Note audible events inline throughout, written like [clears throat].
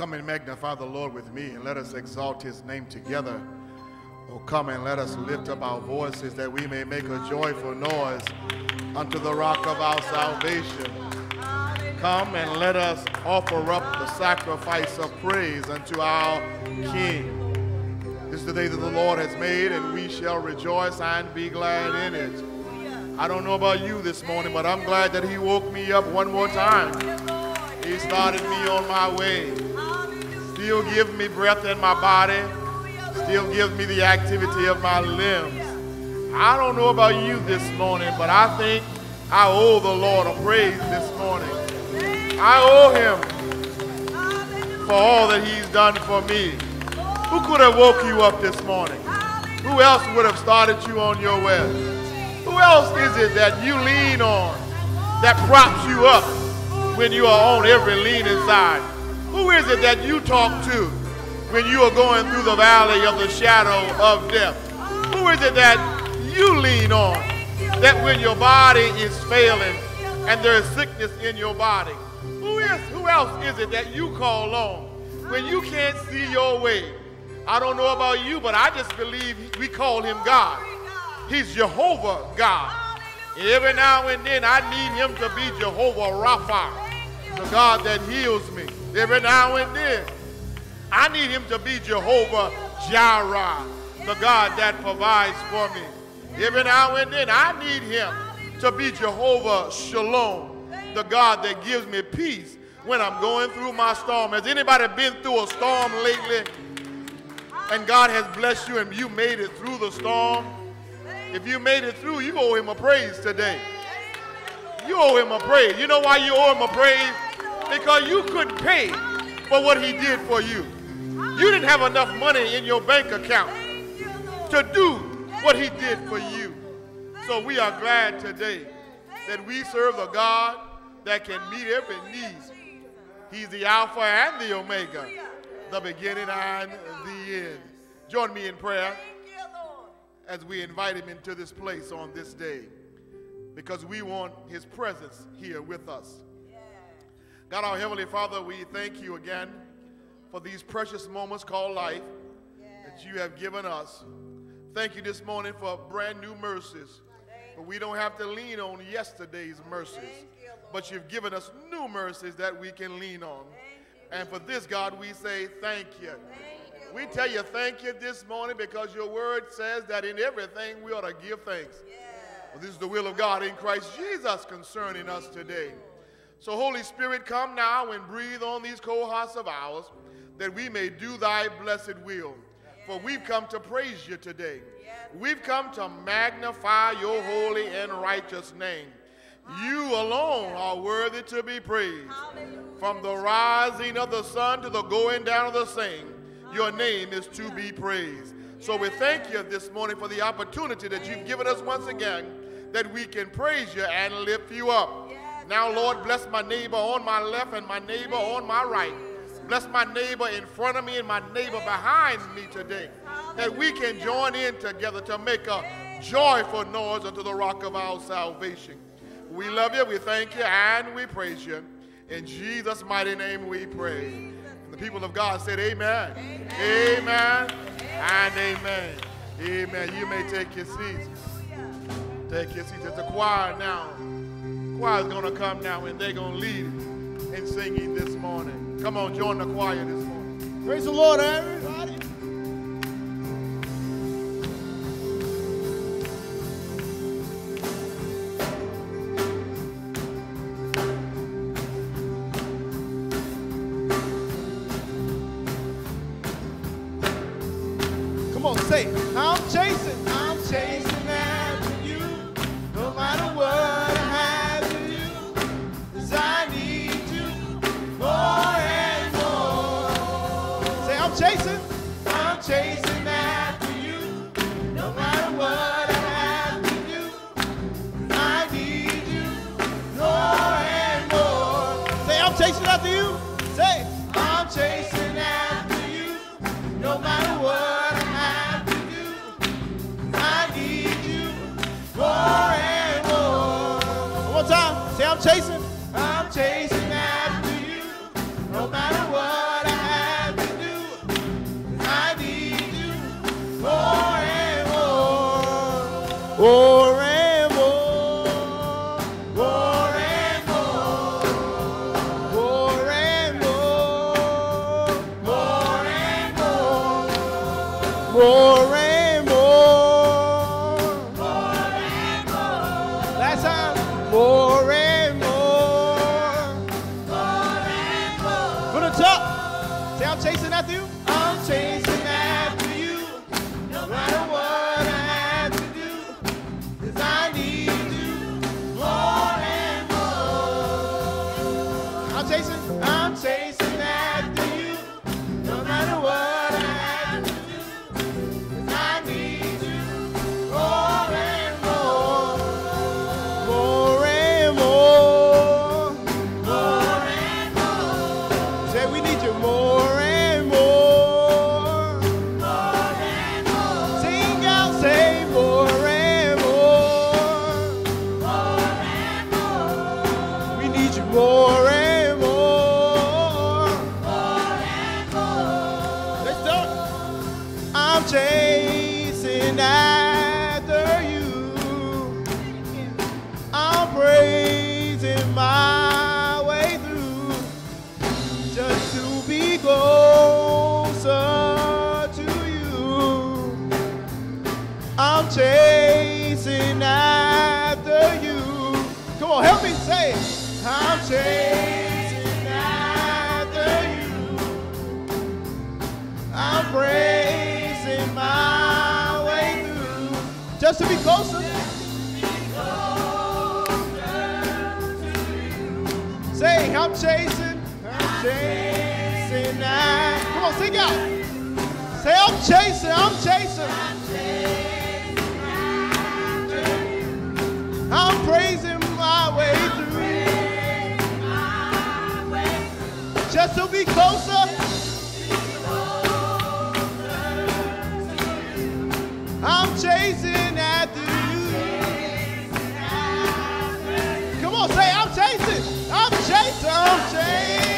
come and magnify the Lord with me and let us exalt his name together. Oh, come and let us lift up our voices that we may make a joyful noise unto the rock of our salvation. Come and let us offer up the sacrifice of praise unto our King. This is the day that the Lord has made, and we shall rejoice and be glad in it. I don't know about you this morning, but I'm glad that He woke me up one more time. He started me on my way. Still give me breath in my body. Still gives me the activity of my limbs. I don't know about you this morning, but I think I owe the Lord a praise this morning. I owe Him for all that He's done for me. Who could have woke you up this morning? Who else would have started you on your way? Who else is it that you lean on that props you up when you are on every leaning side? Who is it that you talk to when you are going through the valley of the shadow of death? Who is it that you lean on that when your body is failing and there is sickness in your body? Who is who else is it that you call on when you can't see your way? I don't know about you, but I just believe we call him God. He's Jehovah God. Every now and then I need him to be Jehovah Rapha, the God that heals me. Every now and then I need him to be Jehovah Jireh, the God that provides for me. Every now and then I need him to be Jehovah Shalom, the God that gives me peace when I'm going through my storm. Has anybody been through a storm lately? and God has blessed you and you made it through the storm, if you made it through, you owe him a praise today. You owe him a praise. You know why you owe him a praise? Because you couldn't pay for what he did for you. You didn't have enough money in your bank account to do what he did for you. So we are glad today that we serve a God that can meet every need. He's the Alpha and the Omega the beginning and the end. Join me in prayer as we invite him into this place on this day because we want his presence here with us. God, our Heavenly Father, we thank you again for these precious moments called life that you have given us. Thank you this morning for brand new mercies. But we don't have to lean on yesterday's mercies, but you've given us new mercies that we can lean on. And for this, God, we say thank you. We tell you thank you this morning because your word says that in everything we ought to give thanks. Well, this is the will of God in Christ Jesus concerning us today. So, Holy Spirit, come now and breathe on these cold hearts of ours that we may do thy blessed will. For we've come to praise you today. We've come to magnify your holy and righteous name. You alone are worthy to be praised. From the rising of the sun to the going down of the same, your name is to be praised. So we thank you this morning for the opportunity that you've given us once again that we can praise you and lift you up. Now, Lord, bless my neighbor on my left and my neighbor on my right. Bless my neighbor in front of me and my neighbor behind me today. That we can join in together to make a joyful noise unto the rock of our salvation. We love you, we thank you, and we praise you. In Jesus' mighty name we pray. And the people of God said, Amen. Amen. And amen. Amen. You may take your seats. Take your seats. It's the choir now. Choir is going to come now and they're going to lead in singing this morning. Come on, join the choir this morning. Praise the Lord, everybody. Chasing.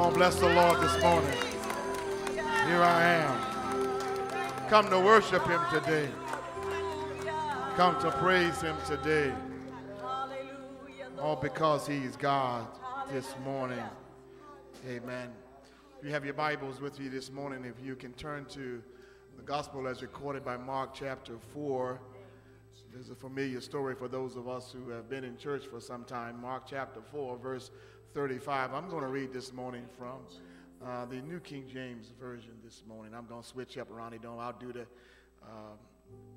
On, bless the Lord this morning. Here I am. Come to worship him today. Come to praise him today. All because he's God this morning. Amen. If you have your Bibles with you this morning, if you can turn to the gospel as recorded by Mark chapter 4. There's a familiar story for those of us who have been in church for some time. Mark chapter 4, verse 35. I'm going to read this morning from uh, the New King James Version this morning. I'm going to switch up, Ronnie. Don't I'll do the uh,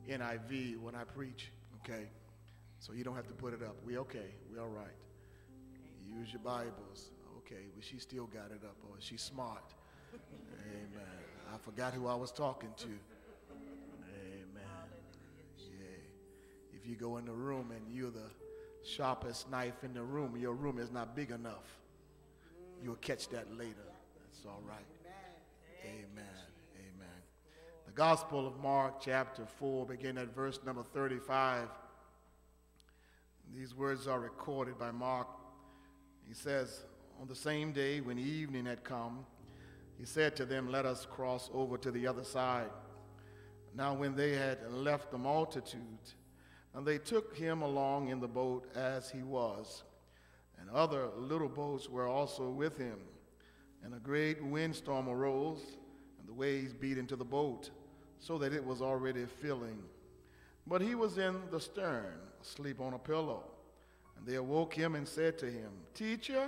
NIV when I preach. Okay, so you don't have to put it up. We okay? We all right? Use your Bibles. Okay, but she still got it up. Oh, she's smart. Amen. I forgot who I was talking to. Amen. Yeah. If you go in the room and you're the sharpest knife in the room, your room is not big enough. You'll catch that later. That's all right. Amen. Amen. The Gospel of Mark, chapter 4, begin at verse number 35. These words are recorded by Mark. He says, On the same day when evening had come, he said to them, Let us cross over to the other side. Now, when they had left the multitude, and they took him along in the boat as he was, and other little boats were also with him. And a great windstorm arose, and the waves beat into the boat, so that it was already filling. But he was in the stern, asleep on a pillow. And they awoke him and said to him, Teacher,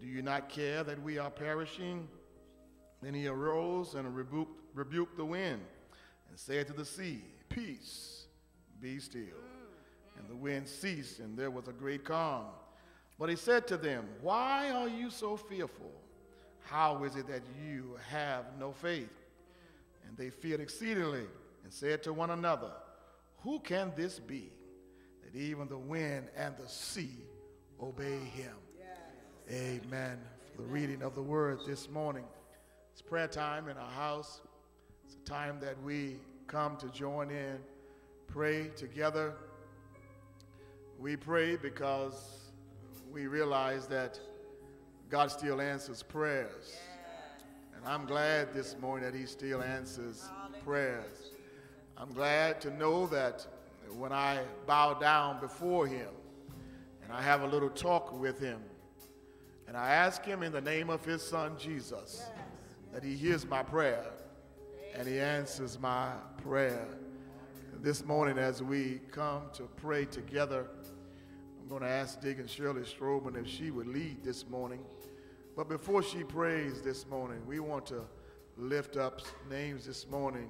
do you not care that we are perishing? Then he arose and rebuked, rebuked the wind and said to the sea, Peace, be still. And the wind ceased, and there was a great calm. But he said to them, Why are you so fearful? How is it that you have no faith? And they feared exceedingly and said to one another, Who can this be that even the wind and the sea obey him? Yes. Amen. For the reading of the word this morning. It's prayer time in our house. It's a time that we come to join in, pray together. We pray because we realize that God still answers prayers. And I'm glad this morning that He still answers prayers. I'm glad to know that when I bow down before Him and I have a little talk with Him and I ask Him in the name of His Son Jesus that He hears my prayer and He answers my prayer. This morning, as we come to pray together, I'm going to ask Deacon Shirley Strobin if she would lead this morning. But before she prays this morning, we want to lift up names this morning.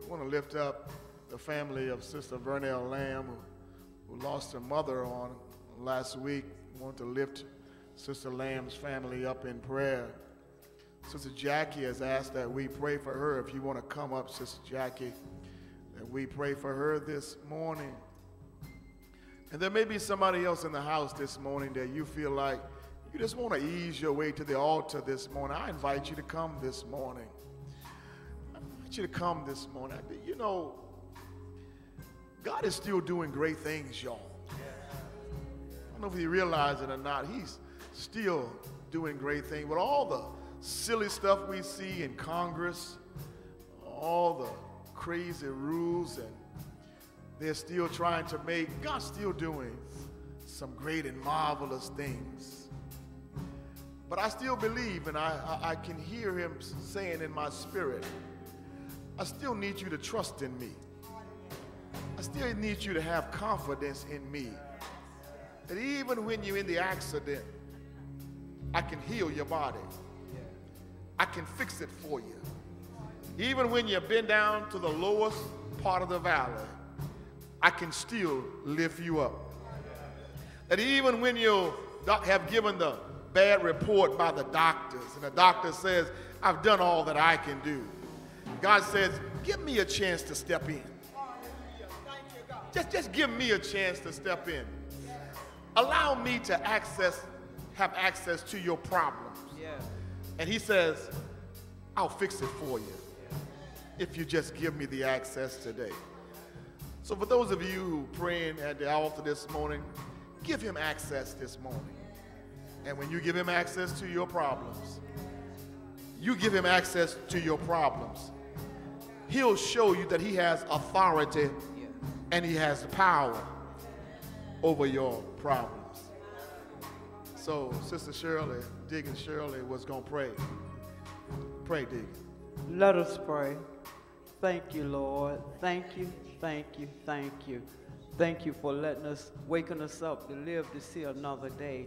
We want to lift up the family of Sister Vernell Lamb, who, who lost her mother on last week. We want to lift Sister Lamb's family up in prayer. Sister Jackie has asked that we pray for her. If you want to come up, Sister Jackie, that we pray for her this morning. And there may be somebody else in the house this morning that you feel like you just want to ease your way to the altar this morning. I invite you to come this morning. I invite you to come this morning. You know, God is still doing great things, y'all. I don't know if you realize it or not. He's still doing great things. With all the silly stuff we see in Congress, all the crazy rules, and they're still trying to make, God's still doing some great and marvelous things. But I still believe, and I, I, I can hear him saying in my spirit, I still need you to trust in me. I still need you to have confidence in me. That even when you're in the accident, I can heal your body. I can fix it for you. Even when you've been down to the lowest part of the valley, I can still lift you up. That even when you have given the bad report by the doctors, and the doctor says, I've done all that I can do, God says, give me a chance to step in. Just, just give me a chance to step in. Allow me to access, have access to your problems. And he says, I'll fix it for you if you just give me the access today. So for those of you who praying at the altar this morning, give him access this morning. And when you give him access to your problems, you give him access to your problems, he'll show you that he has authority and he has the power over your problems. So, Sister Shirley, Deacon Shirley was going to pray. Pray, Deacon. Let us pray. Thank you, Lord. Thank you, thank you, thank you. Thank you for letting us, waking us up to live to see another day.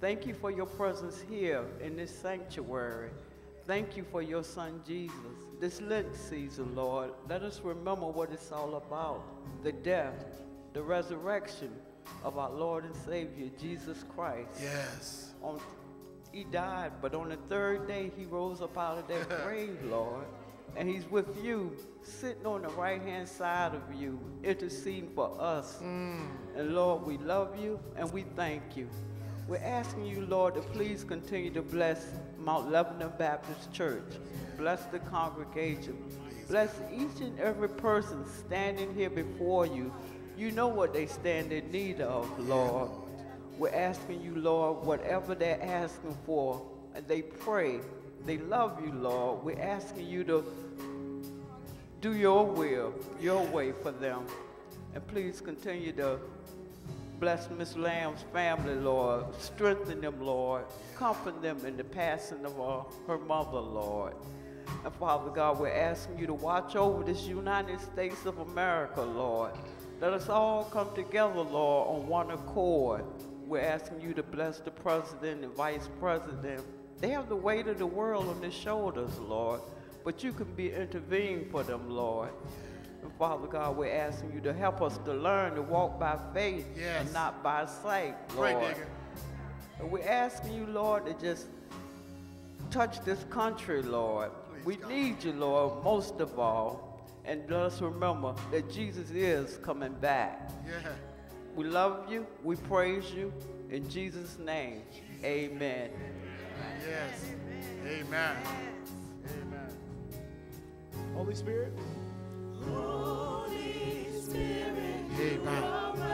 Thank you for your presence here in this sanctuary. Thank you for your son Jesus. This Lent season, Lord, let us remember what it's all about the death, the resurrection of our Lord and Savior, Jesus Christ. Yes. On, he died, but on the third day, he rose up out of that [laughs] grave, Lord. And he's with you, sitting on the right hand side of you, interceding for us. Mm. And Lord, we love you and we thank you. We're asking you, Lord, to please continue to bless Mount Lebanon Baptist Church. Bless the congregation. Bless each and every person standing here before you. You know what they stand in need of, Lord. We're asking you, Lord, whatever they're asking for, and they pray. They love you, Lord. We're asking you to do your will, your way for them. And please continue to bless Miss Lamb's family, Lord. Strengthen them, Lord. Comfort them in the passing of her, her mother, Lord. And Father God, we're asking you to watch over this United States of America, Lord. Let us all come together, Lord, on one accord. We're asking you to bless the president and vice president. They have the weight of the world on their shoulders, Lord. But you can be intervening for them, Lord. And Father God, we're asking you to help us to learn to walk by faith Yes. and not by sight, Lord. And we're asking you, Lord, to just touch this country, Lord. Please, we God. need you, Lord, most of all. And let us remember that Jesus is coming back. Yeah. We love you. We praise you. In Jesus' name, amen. Yes. Amen. Amen. Holy Spirit. Holy Spirit. Amen.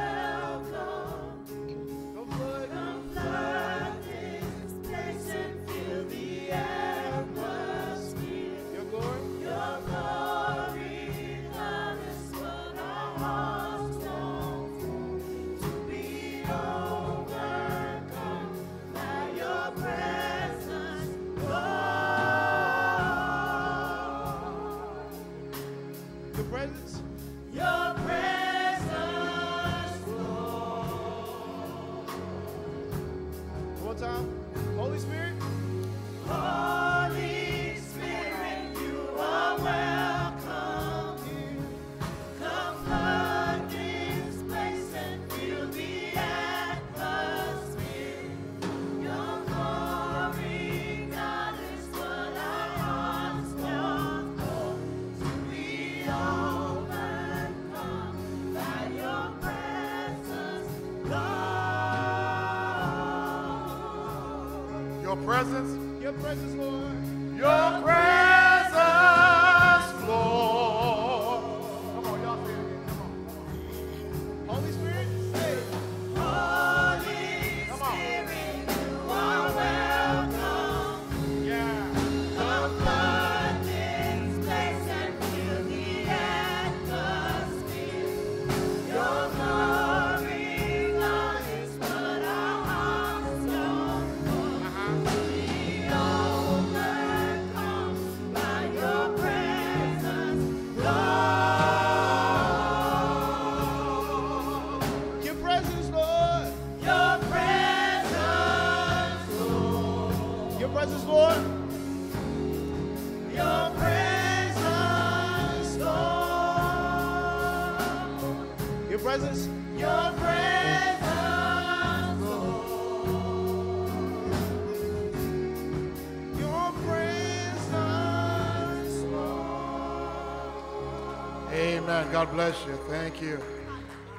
Bless you. Thank you.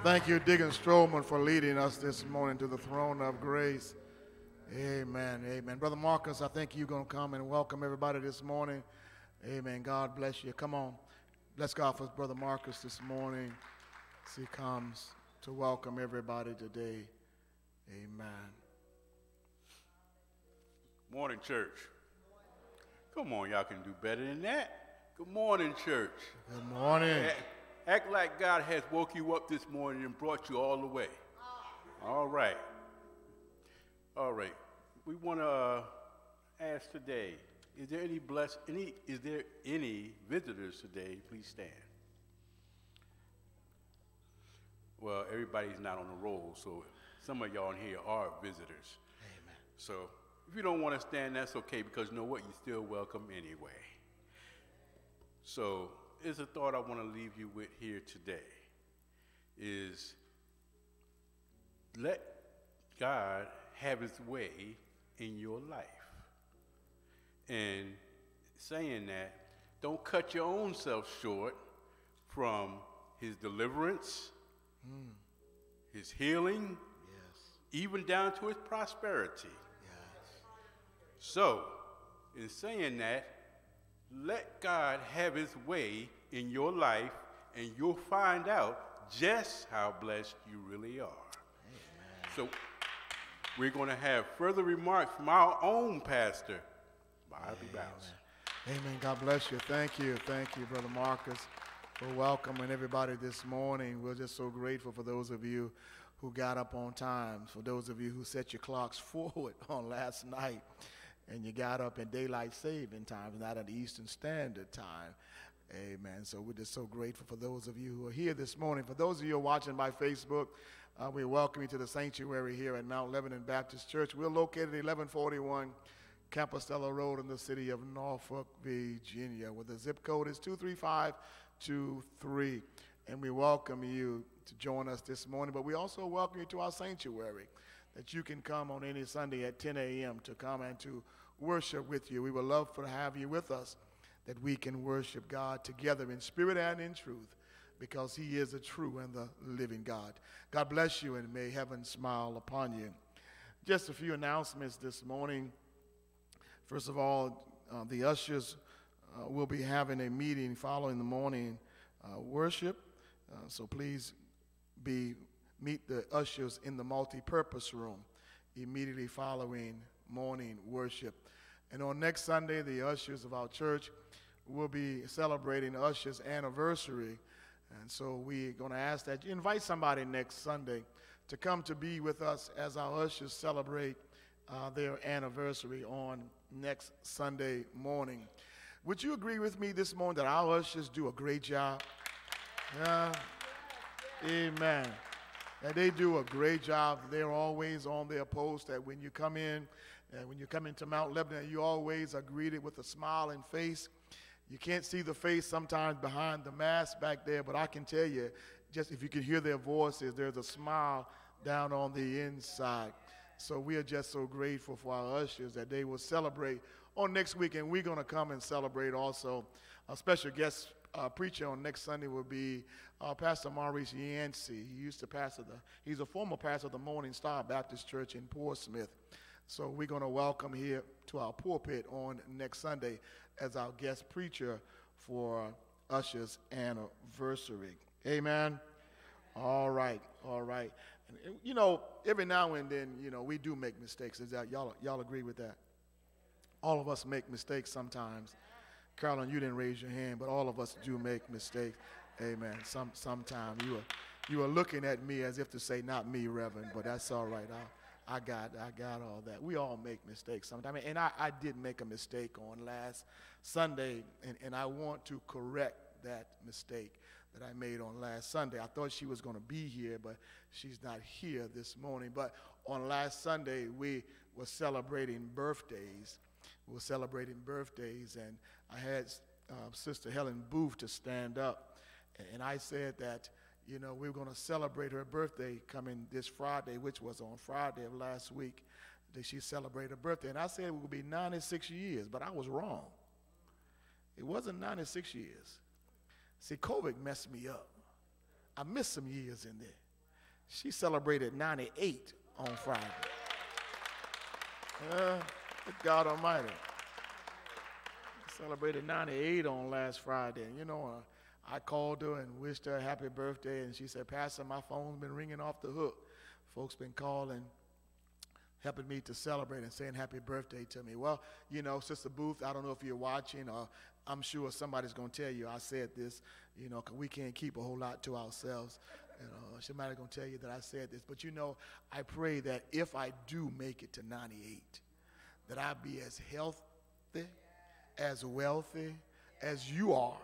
Thank you, Deacon Strowman, for leading us this morning to the throne of grace. Amen. Amen. Brother Marcus, I think you're going to come and welcome everybody this morning. Amen. God bless you. Come on. Bless God for Brother Marcus this morning as he comes to welcome everybody today. Amen. Morning, church. Come on, y'all can do better than that. Good morning, church. Good morning. Act, like God has woke you up this morning and brought you all the way. All right. All right. We want to uh, ask today: Is there any bless any? Is there any visitors today? Please stand. Well, everybody's not on the roll, so some of y'all in here are visitors. Amen. So if you don't want to stand, that's okay because you know what? You're still welcome anyway. So, it's a thought I want to leave you with here today is let God have his way in your life. And saying that, don't cut your own self short from his deliverance, hmm. his healing, Yes. even down to his prosperity. Yes. So, in saying that, let God have his way in your life, and you'll find out just how blessed you really are. Amen. So, we're going to have further remarks from our own pastor, Bobby Bowser. Amen. God bless you. Thank you. Thank you, Brother Marcus, for welcoming everybody this morning. We're just so grateful for those of you who got up on time, for those of you who set your clocks [laughs] forward on last night and you got up in daylight saving time, not at Eastern Standard Time. Amen. So we're just so grateful for those of you who are here this morning. For those of you watching by Facebook, uh, we welcome you to the sanctuary here at Mount Lebanon Baptist Church. We're located at 1141 Campostella Road in the city of Norfolk, Virginia, where the zip code is 23523. And we welcome you to join us this morning, but we also welcome you to our sanctuary that you can come on any Sunday at 10 a.m. to come and to worship with you. We would love to have you with us that we can worship God together in spirit and in truth because he is a true and the living God. God bless you and may heaven smile upon you. Just a few announcements this morning. First of all, uh, the ushers uh, will be having a meeting following the morning uh, worship. Uh, so please be meet the ushers in the multi-purpose room immediately following morning worship. And on next Sunday, the ushers of our church will be celebrating ushers anniversary. And so we're going to ask that you invite somebody next Sunday to come to be with us as our ushers celebrate uh, their anniversary on next Sunday morning. Would you agree with me this morning that our ushers do a great job? Yeah. Amen. That they do a great job. They're always on their post. That when you come in, and when you come into Mount Lebanon, you always are greeted with a smiling face. You can't see the face sometimes behind the mask back there, but I can tell you, just if you can hear their voices, there's a smile down on the inside. So we are just so grateful for our ushers that they will celebrate on next week, and we're going to come and celebrate also. A special guest uh, preacher on next Sunday will be uh, Pastor Maurice Yancey. He used to pastor the, he's a former pastor of the Morning Star Baptist Church in Portsmouth. So we're going to welcome here to our pulpit on next Sunday as our guest preacher for Usher's anniversary. Amen. All right, all right. And, you know, every now and then, you know, we do make mistakes. Is that y'all? Y'all agree with that? All of us make mistakes sometimes. Carolyn, you didn't raise your hand, but all of us do make mistakes. Amen. Some sometime you were you were looking at me as if to say, "Not me, Reverend," but that's all right. I, I got I got all that. We all make mistakes sometimes, and I, I did make a mistake on last Sunday, and, and I want to correct that mistake that I made on last Sunday. I thought she was going to be here, but she's not here this morning. But on last Sunday, we were celebrating birthdays. We were celebrating birthdays, and I had uh, Sister Helen Booth to stand up, and, I said that you know we were going to celebrate her birthday coming this Friday, which was on Friday of last week. That she celebrated her birthday, and I said it would be 96 years, but I was wrong. It wasn't 96 years. See, COVID messed me up. I missed some years in there. She celebrated 98 on Friday. Uh, God Almighty. Celebrated 98 on last Friday. And you know, uh, I called her and wished her a happy birthday, and she said, Pastor, my phone's been ringing off the hook. Folks been calling. helping me to celebrate and saying happy birthday to me. Well, you know, Sister Booth, I don't know if you're watching, or I'm sure somebody's going to tell you I said this, you know, we can't keep a whole lot to ourselves. You know, somebody's going to tell you that I said this. But you know, I pray that if I do make it to 98, that I be as healthy, as wealthy as you are.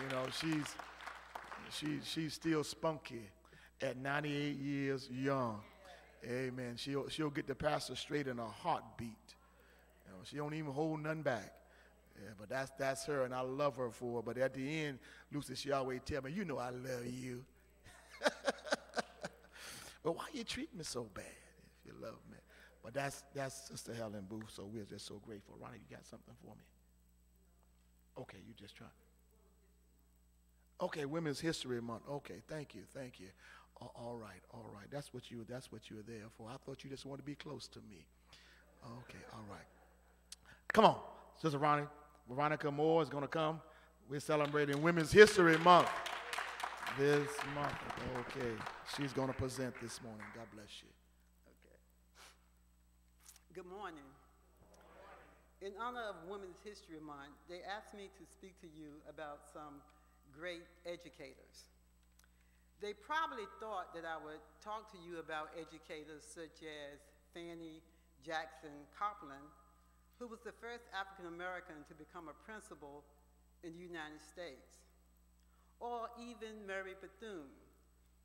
You know, she's she she's still spunky at 98 years young. Amen. She'll she'll get the pastor straight in a heartbeat. You know, she don't even hold none back. Yeah, but that's that's her, and I love her for. It. But at the end, Lucy, she always tell me, "You know I love you." [laughs] but why you treat me so bad if you love me? But that's that's Sister Helen Booth. So we're just so grateful. Ronnie, you got something for me? Okay, you just try. Okay, Women's History Month. Okay, thank you, thank you. All right, all right. That's what you that's what you were there for. I thought you just wanted to be close to me. Okay, all right. Come on, Sister Ronnie. Veronica Moore is going to come. We're celebrating Women's History Month this month. Okay, she's going to present this morning. God bless you. Good morning. In honor of Women's History Month, they asked me to speak to you about some great educators. They probably thought that I would talk to you about educators such as Fannie Jackson Copeland, who was the first African American to become a principal in the United States, or even Mary Bethune,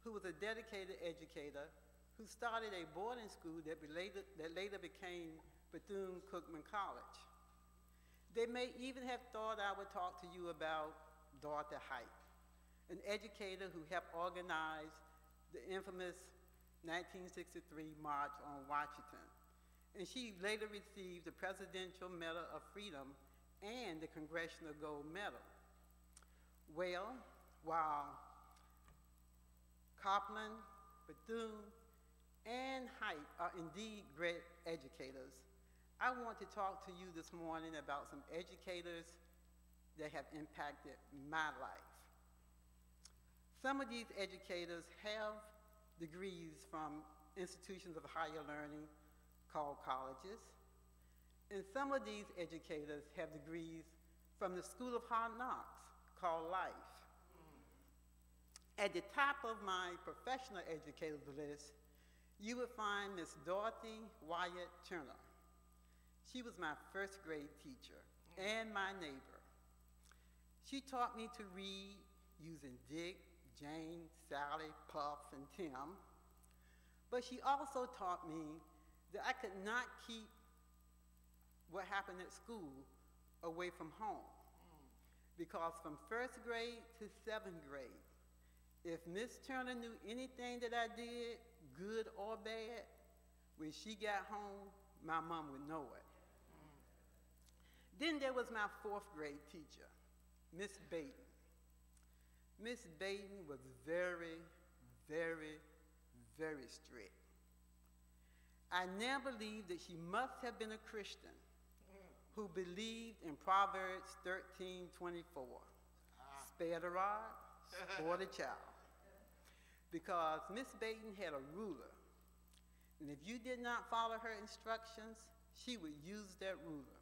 who was a dedicated educator who started a boarding school that, later, that later became Bethune Cookman College. They may even have thought I would talk to you about Dorothy Height, an educator who helped organize the infamous 1963 March on Washington. And she later received the Presidential Medal of Freedom and the Congressional Gold Medal. Well, while Copland, Bethune, and Height are indeed great educators, I want to talk to you this morning about some educators that have impacted my life. Some of these educators have degrees from institutions of higher learning called colleges, and some of these educators have degrees from the School of Hard Knocks called Life. At the top of my professional educators list, you would find Miss Dorothy Wyatt Turner. She was my first grade teacher and my neighbor. She taught me to read using Dick, Jane, Sally, Puff, and Tim. But she also taught me that I could not keep what happened at school away from home. Because from first grade to seventh grade, if Miss Turner knew anything that I did, good or bad, when she got home, my mom would know it. Then there was my fourth grade teacher, Miss Baden. Miss Baden was very, very, very strict. I now believe that she must have been a Christian who believed in Proverbs 13 24. Ah. Spare the rod, spoil the child. Because Miss Baden had a ruler. And if you did not follow her instructions, she would use that ruler.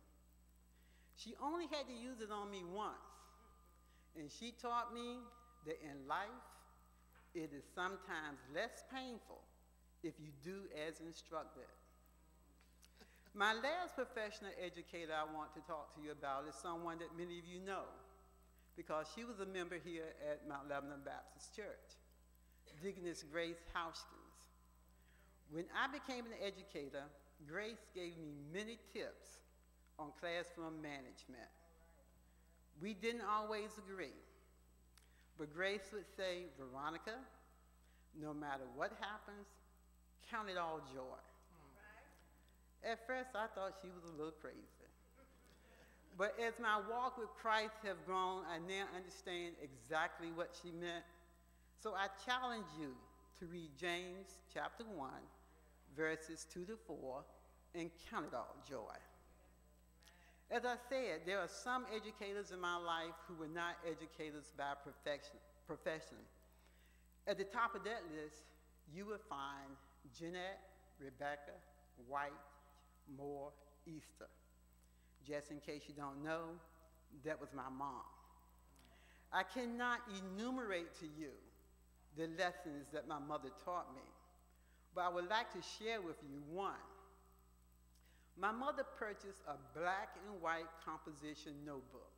She only had to use it on me once. And she taught me that in life, it is sometimes less painful if you do as instructed. My last professional educator I want to talk to you about is someone that many of you know because she was a member here at Mount Lebanon Baptist Church, Deaconess Grace Houskins. When I became an educator, Grace gave me many tips on classroom management. We didn't always agree, but Grace would say, Veronica, no matter what happens, count it all joy. At first, I thought she was a little crazy. But as my walk with Christ have grown, I now understand exactly what she meant. So I challenge you to read James chapter 1, verses 2 to 4, and count it all joy. As I said, there are some educators in my life who were not educators by profession. profession. At the top of that list, you will find Jeanette Rebecca White Moore Easter. Just in case you don't know, that was my mom. I cannot enumerate to you the lessons that my mother taught me, but I would like to share with you one. My mother purchased a black and white composition notebook,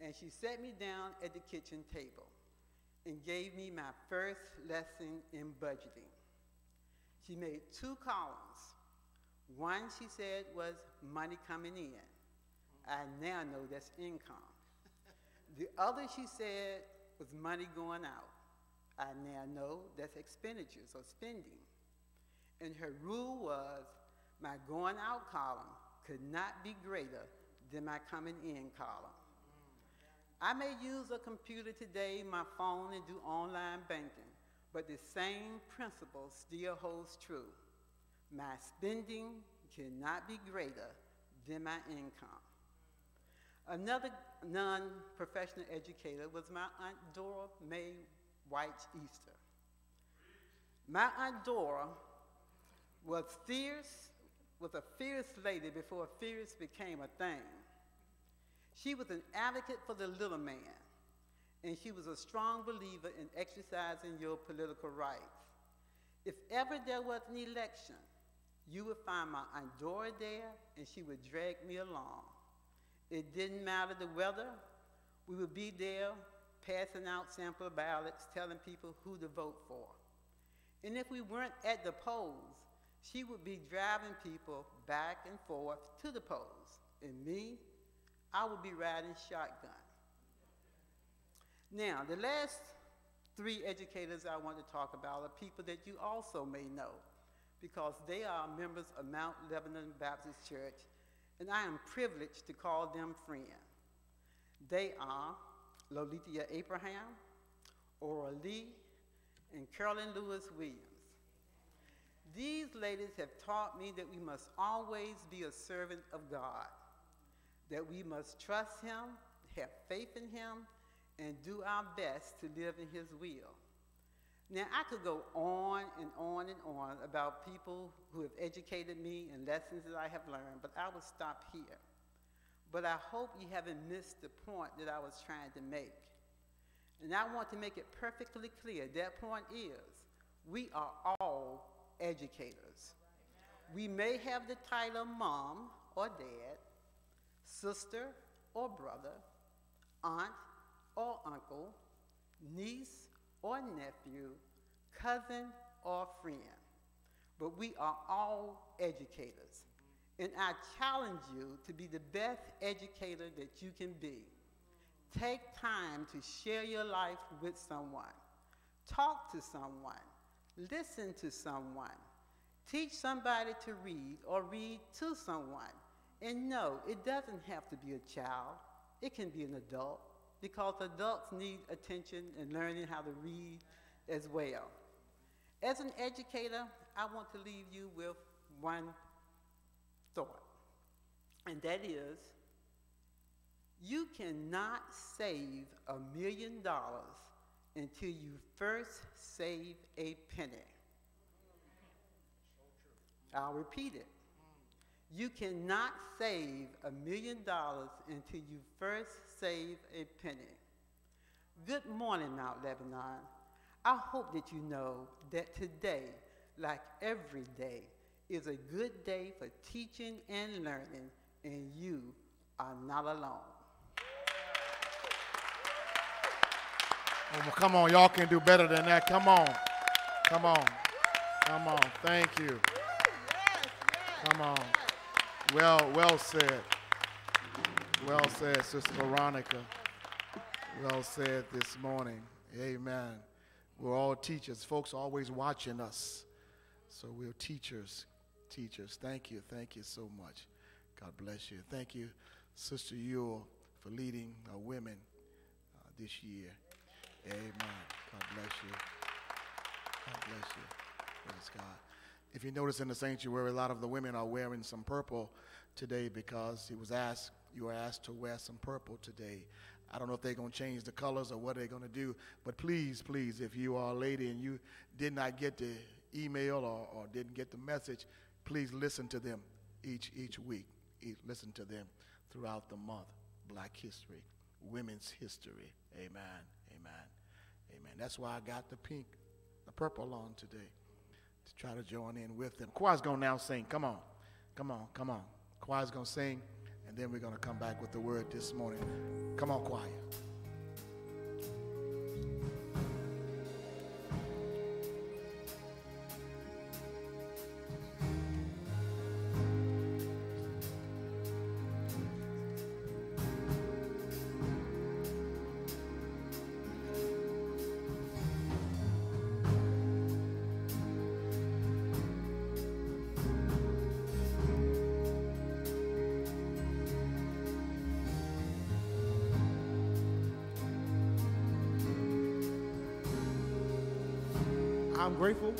and she set me down at the kitchen table and gave me my first lesson in budgeting. She made two columns. One, she said, was money coming in. I now know that's income. The other, she said, was money going out. I now know that's expenditures or spending. And her rule was my going out column could not be greater than my coming in column. I may use a computer today, my phone, and do online banking, but the same principle still holds true. My spending cannot be greater than my income. Another non-professional educator was my Aunt Dora Mae White Easter. My Aunt Dora was fierce, was a fierce lady before fierce became a thing. She was an advocate for the little man, and she was a strong believer in exercising your political rights. If ever there was an election, you would find my Aunt Dora there, and she would drag me along. It didn't matter the weather, we would be there passing out sample ballots, telling people who to vote for. And if we weren't at the polls, she would be driving people back and forth to the polls. And me, I would be riding shotgun. Now, the last three educators I want to talk about are people that you also may know because they are members of Mount Lebanon Baptist Church, and I am privileged to call them friends. They are Lolithia Abraham, Aura Lee, and Carolyn Lewis Williams. These ladies have taught me that we must always be a servant of God, that we must trust Him, have faith in Him, and do our best to live in His will. Now, I could go on and on and on about people who have educated me and lessons that I have learned, but I will stop here. But I hope you haven't missed the point that I was trying to make. And I want to make it perfectly clear. That point is we are all educators. We may have the title mom or dad, sister or brother, aunt or uncle, niece or nephew, cousin or friend. But we are all educators. And I challenge you to be the best educator that you can be. Take time to share your life with someone. Talk to someone. Listen to someone. Teach somebody to read or read to someone. And no, it doesn't have to be a child. It can be an adult because adults need attention and learning how to read as well. As an educator, I want to leave you with one thought, and that is you cannot save a million dollars until you first save a penny. I'll repeat it. You cannot save a million dollars until you first save a penny. Good morning, Mount Lebanon. I hope that you know that today, like every day, is a good day for teaching and learning, and you are not alone. Oh, well, come on, y'all can do better than that. Come on. Come on. Come on. Thank you. Come on. Well, well said. Well said, Sister Veronica. Well said this morning. Amen. We're all teachers. Folks are always watching us. So we're teachers teachers. Thank you. Thank you so much. God bless you. Thank you, Sister Yule, for leading our women uh, this year. Amen. God bless you. God bless you. Praise God. If you notice in the sanctuary, a lot of the women are wearing some purple today because it was asked, you were asked to wear some purple today. I don't know if they're going to change the colors or what they're going to do, but please, please, if you are a lady and you did not get the email or, or didn't get the message, please listen to them each each week. Each, listen to them throughout the month. Black History, Women's History. Amen. Amen. Amen. That's why I got the pink, the purple on today, to try to join in with them. Choir's gonna now sing. Come on, come on, come on. Choir's gonna sing, and then we're gonna come back with the word this morning. Come on, choir. I'm grateful.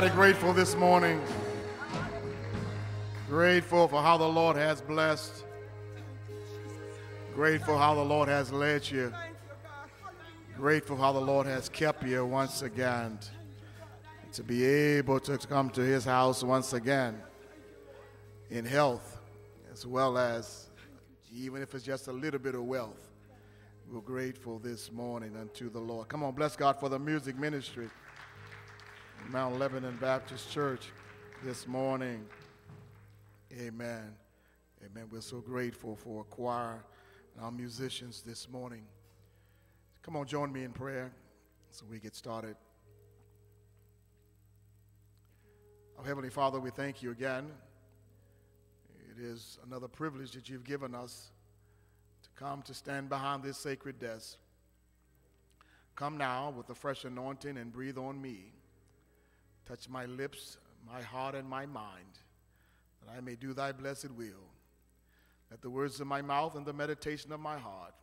Anybody grateful this morning? Grateful for how the Lord has blessed. Grateful how the Lord has led you. Grateful how the Lord has kept you once again. To be able to come to his house once again in health as well as even if it's just a little bit of wealth. We're grateful this morning unto the Lord. Come on, bless God for the music ministry. Mount Lebanon Baptist Church this morning. Amen. Amen. We're so grateful for our choir and our musicians this morning. Come on, join me in prayer so we get started. Our Heavenly Father, we thank you again. It is another privilege that you've given us to come to stand behind this sacred desk. Come now with a fresh anointing and breathe on me. Touch my lips, my heart, and my mind, that I may do thy blessed will. Let the words of my mouth and the meditation of my heart,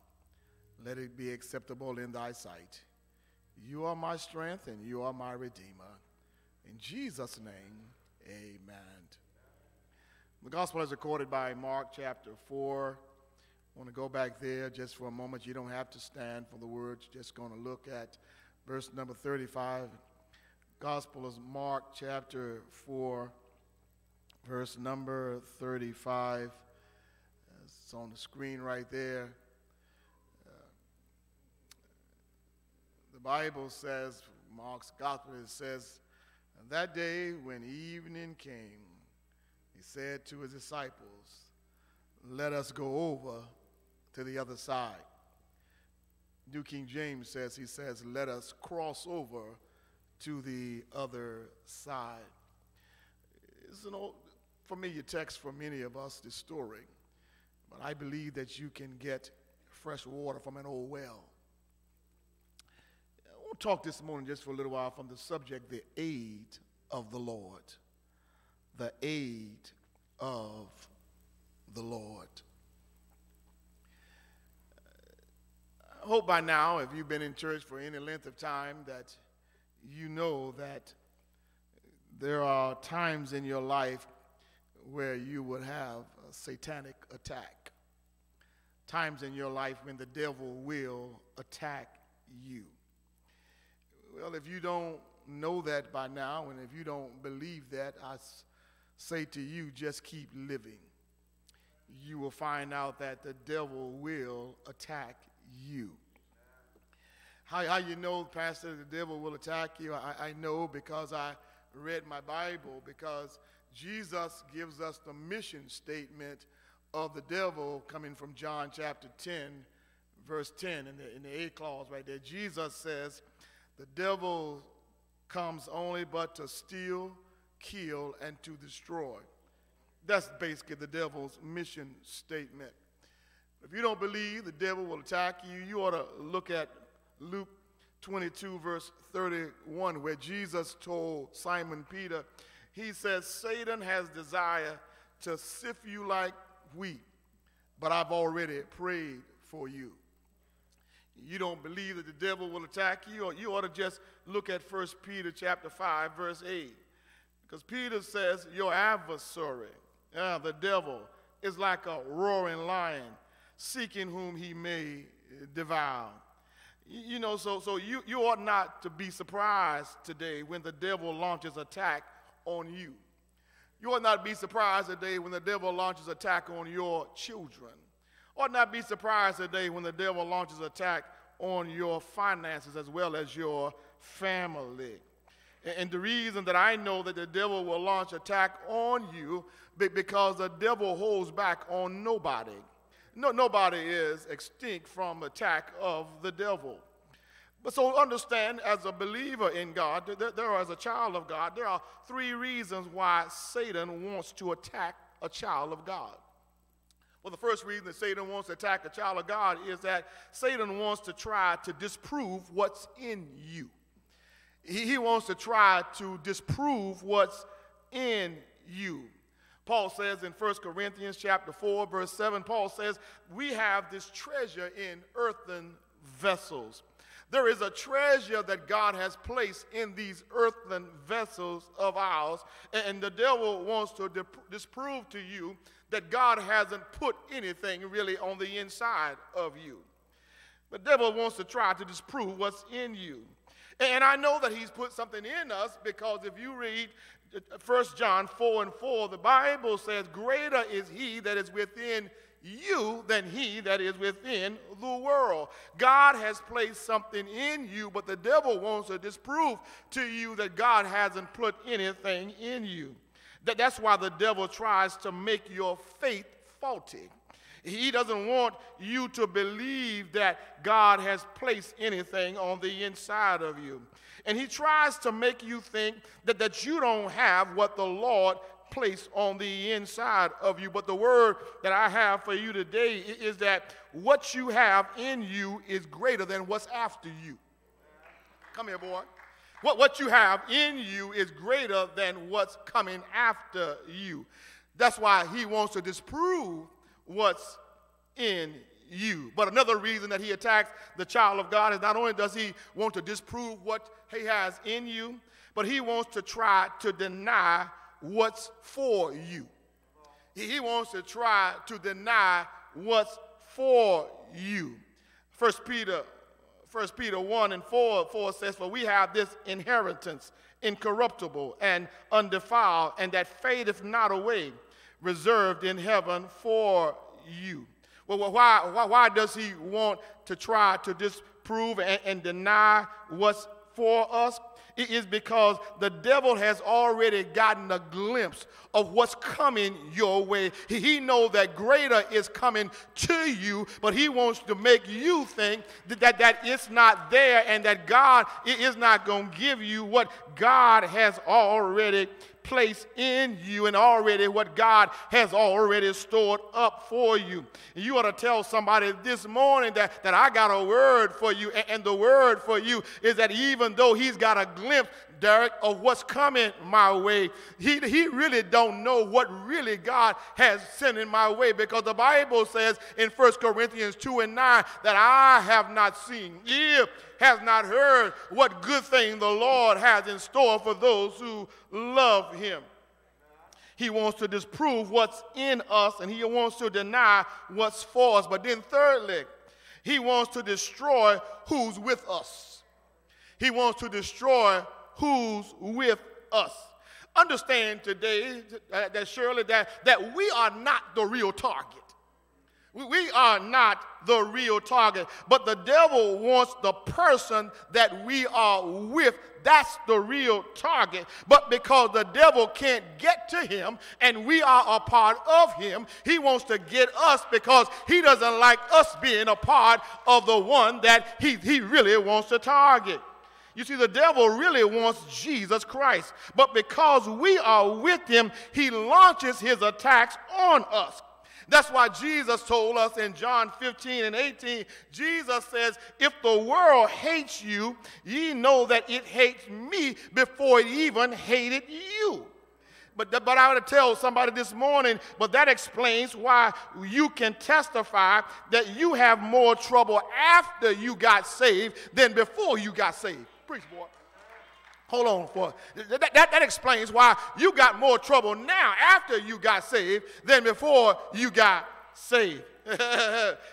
let it be acceptable in thy sight. You are my strength and you are my redeemer. In Jesus' name, amen. The gospel is recorded by Mark chapter 4. I want to go back there just for a moment. You don't have to stand for the words, just going to look at verse number 35. Gospel is Mark chapter 4, verse number 35. It's on the screen right there. Uh, the Bible says, Mark's Gospel, it says, that day when evening came, he said to his disciples, Let us go over to the other side. New King James says, He says, Let us cross over to the other side. It's an old, familiar text for many of us, this story, but I believe that you can get fresh water from an old well. I want to talk this morning just for a little while from the subject, the aid of the Lord. The aid of the Lord. I hope by now, if you've been in church for any length of time, that you know that there are times in your life where you would have a satanic attack. Times in your life when the devil will attack you. Well, if you don't know that by now, and if you don't believe that, I say to you, just keep living. You will find out that the devil will attack you. How, how you know, Pastor, the devil will attack you? I, I know because I read my Bible, because Jesus gives us the mission statement of the devil coming from John chapter 10, verse 10, in the, in the A clause right there. Jesus says, The devil comes only but to steal, kill, and to destroy. That's basically the devil's mission statement. If you don't believe the devil will attack you, you ought to look at Luke 22, verse 31, where Jesus told Simon Peter, He says, Satan has desire to sift you like wheat, but I've already prayed for you. You don't believe that the devil will attack you, or you ought to just look at 1 Peter chapter 5, verse 8. Because Peter says, Your adversary, uh, the devil, is like a roaring lion, seeking whom he may devour. You, know, so, so you, you ought not to be surprised today when the devil launches attack on you. You ought not be surprised today when the devil launches attack on your children. Ought not be surprised today when the devil launches attack on your finances as well as your family. And- the reason that I know that the devil will launch attack on you be- because the devil holds back on nobody. No, nobody is extinct from attack of the devil. But so understand, as a believer in God, there, there, as a child of God, there are three reasons why Satan wants to attack a child of God. Well, the first reason that Satan wants to attack a child of God is that Satan wants to try to disprove what's in you. He, he wants to try to disprove what's in you. Paul says in 1 Corinthians chapter 4, verse 7, Paul says, We have this treasure in earthen vessels. There is a treasure that God has placed in these earthen vessels of ours, and the devil wants to disprove to you that God hasn't put anything really on the inside of you. The devil wants to try to disprove what's in you. And I know that he's put something in us because if you read 1 John 4 and 4, the Bible says, Greater is he that is within you than he that is within the world. God has placed something in you, but the devil wants to disprove to you that God hasn't put anything in you. That, that's why the devil tries to make your faith faulty. He doesn't want you to believe that God has placed anything on the inside of you. And he tries to make you think that, that you don't have what the Lord placed on the inside of you. But the word that I have for you today is that what you have in you is greater than what's after you. Come here, boy. What, what you have in you is greater than what's coming after you. That's why he wants to disprove what's in you. But another reason that he attacks the child of God is not only does he want to disprove what he has in you, but he wants to try to deny what's for you. He, wants to try to deny what's for you. First Peter, First Peter 1 and 4, 4 says, For we have this inheritance incorruptible and undefiled, and that fadeth not away, reserved in heaven for you. Well, why, why, why does he want to try to disprove and, and deny what's for us? It is because the devil has already gotten a glimpse of what's coming your way. He, knows that greater is coming to you, but he wants to make you think that, that, that it's not there and that God is not going to give you what God has already placed in you and already what God has already stored up for you. And you ought to tell somebody this morning that, that I got a word for you, and, and the word for you is that even though he's got a glimpse, Derek, of what's coming my way, he, he really don't know what really God has sent in my way because the Bible says in 1 Corinthians 2 and 9 that I have not seen, ear has not heard what good thing the Lord has in store for those who love him. He wants to disprove what's in us and he wants to deny what's for us. But then, thirdly, he wants to destroy who's with us. He wants to destroy who's with us. Understand today that surely that, that we are not the real target. We- We are not the real target, but the devil wants the person that we are with. That's the real target. But because the devil can't get to him and we are a part of him, he wants to get us because he doesn't like us being a part of the one that he, he really wants to target. You see, the devil really wants Jesus Christ, but because we are with him, he launches his attacks on us. That's why Jesus told us in John 15 and 18, Jesus says, If the world hates you, ye know that it hates me before it even hated you. But, but I want to tell somebody this morning, but that explains why you can testify that you have more trouble after you got saved than before you got saved. Preach, boy. Hold on for that, that, that explains why you got more trouble now after you got saved than before you got saved. [laughs]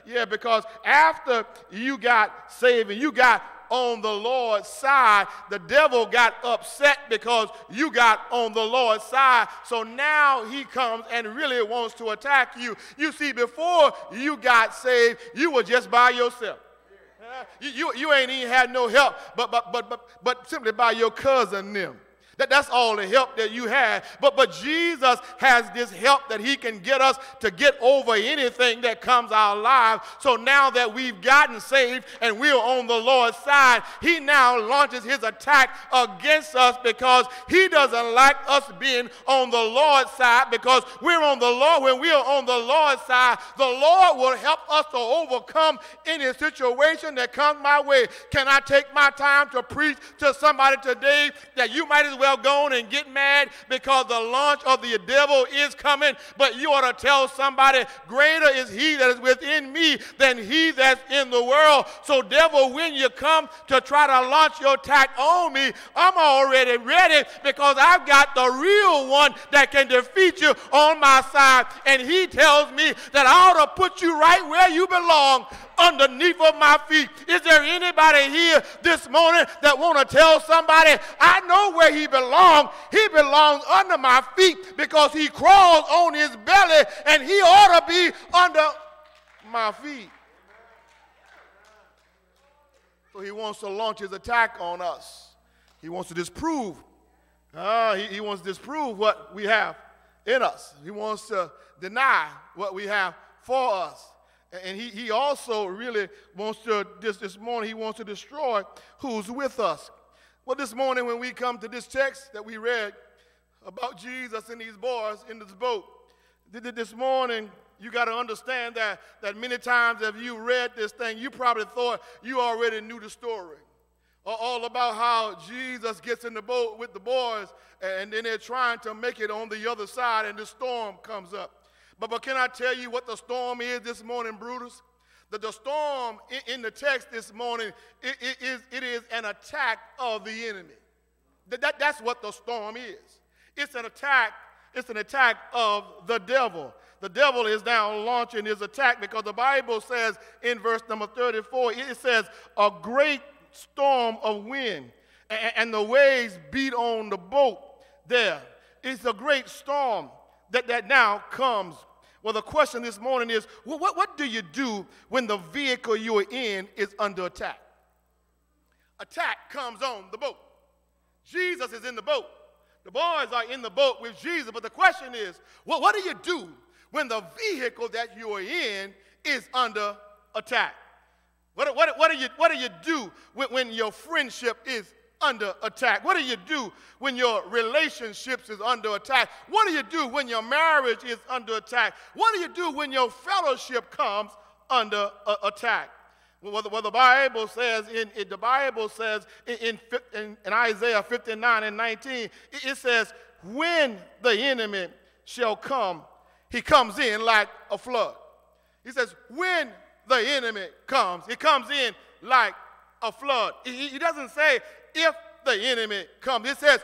yeah, because after you got saved and you got on the Lord's side, the devil got upset because you got on the Lord's side. So now he comes and really wants to attack you. You see, before you got saved, you were just by yourself. You, you, you ain't even had no help, but, but, but, but, but simply by your cousin them. That, that's all the help that you had. But, but Jesus has this help that he can get us to get over anything that comes our lives. So now that we've gotten saved and we're on the Lord's side, he now launches his attack against us because he doesn't like us being on the Lord's side because we're on the Lord. When we are on the Lord's side, the Lord will help us to overcome any situation that comes my way. Can I take my time to preach to somebody today that you might as well go on and get mad because the launch of the devil is coming, but you ought to tell somebody, greater is he that is within me than he that's in the world. So, devil, when you come to try to launch your attack on me, I'm already ready because I've got the real one that can defeat you on my side. And he tells me that I ought to put you right where you belong underneath of my feet. Is there anybody here this morning that want to tell somebody, I know where he belongs. He belongs under my feet because he crawls on his belly and he ought to be under my feet. So he wants to launch his attack on us. He wants to disprove. Uh, he, he wants to disprove what we have in us. He wants to deny what we have for us. And he, he also really wants to, this, this morning, he wants to destroy who's with us. Well, this morning when we come to this text that we read about Jesus and these boys in this boat, this morning you got to understand that, that many times if you read this thing, you probably thought you already knew the story. All about how Jesus gets in the boat with the boys and then they're trying to make it on the other side and the storm comes up. But, but can I tell you what the storm is this morning, Brutus? That the storm in, in, the text this morning, it, it, is, it is an attack of the enemy. That, that, that's what the storm is. It's an attack, it's an attack of the devil. The devil is now launching his attack because the Bible says in verse number 34, it says, a great storm of wind, and, and the waves beat on the boat there. It's a great storm that, that now comes. Well, the question this morning is well, what, what do you do when the vehicle you're in is under attack? Attack comes on the boat. Jesus is in the boat. The boys are in the boat with Jesus. But the question is well, what do you do when the vehicle that you are in is under attack? What, what, what, do, you, what do you do when, when your friendship is under attack? What do you do when your relationships is under attack? What do you do when your marriage is under attack? What do you do when your fellowship comes under uh, attack? Well, the, well, the Bible says in, the Bible says in, in, in, Isaiah 59 and 19, it, it says, when the enemy shall come, he comes in like a flood. He says, when the enemy comes, he comes in like a flood. He, he doesn't say if the enemy comes. It says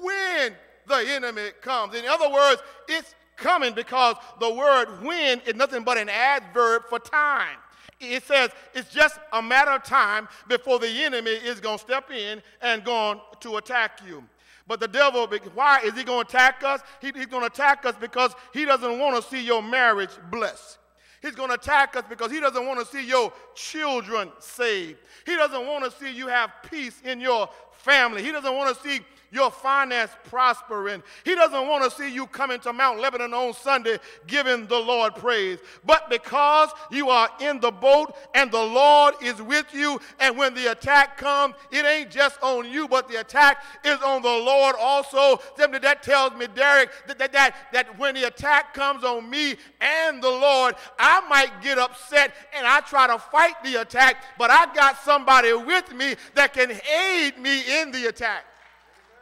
when the enemy comes. In other words, it's coming because the word when is nothing but an adverb for time. It says it's just a matter of time before the enemy is going to step in and going to attack you. But the devil, why is he going to attack us? He, he's going to attack us because he doesn't want to see your marriage blessed. He's going to attack us because he doesn't want to see your children saved. He doesn't want to see you have peace in your family. He doesn't want to see your finance prospering. He doesn't want to see you coming to Mount Lebanon on Sunday giving the Lord praise. But because you are in the boat and the Lord is with you, and when the attack comes, it ain't just on you, but the attack is on the Lord also. That tells me, Derek, that, that, that, that when the attack comes on me and the Lord, I might get upset and I try to fight the attack, but I got somebody with me that can aid me in the attack.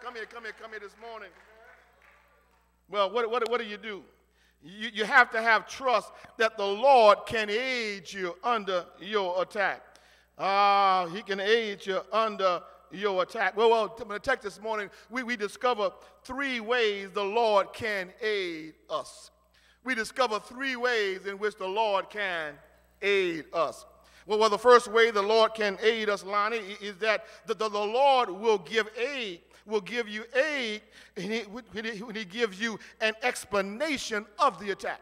Come here, come here, come here this morning. Well, what, what, what do you do? You, you have to have trust that the Lord can aid you under your attack. Ah, uh, he can aid you under your attack. Well, well, in the text this morning, we, we discover three ways the Lord can aid us. We discover three ways in which the Lord can aid us. Well, well the first way the Lord can aid us, Lonnie, is that the, the, the Lord will give aid will give you aid when he, when he gives you an explanation of the attack.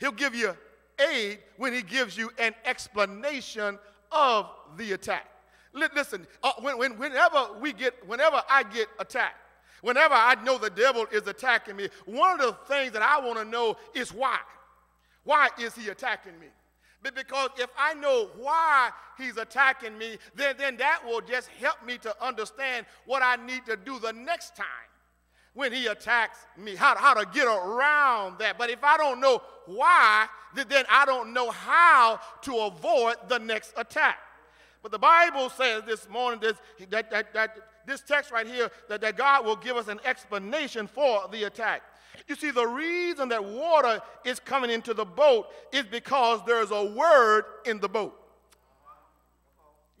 He'll give you aid when he gives you an explanation of the attack. Listen, uh, when, when, whenever we get, whenever I get attacked, whenever I know the devil is attacking me, one of the things that I want to know is why. Why is he attacking me? Be- Because if I know why he's attacking me, then, then that will just help me to understand what I need to do the next time when he attacks me, how, how to get around that. But if I don't know why, then, then I don't know how to avoid the next attack. But the Bible says this morning this, that, that, that this text right here that, that God will give us an explanation for the attack. You see, the reason that water is coming into the boat is because there's a word in the boat.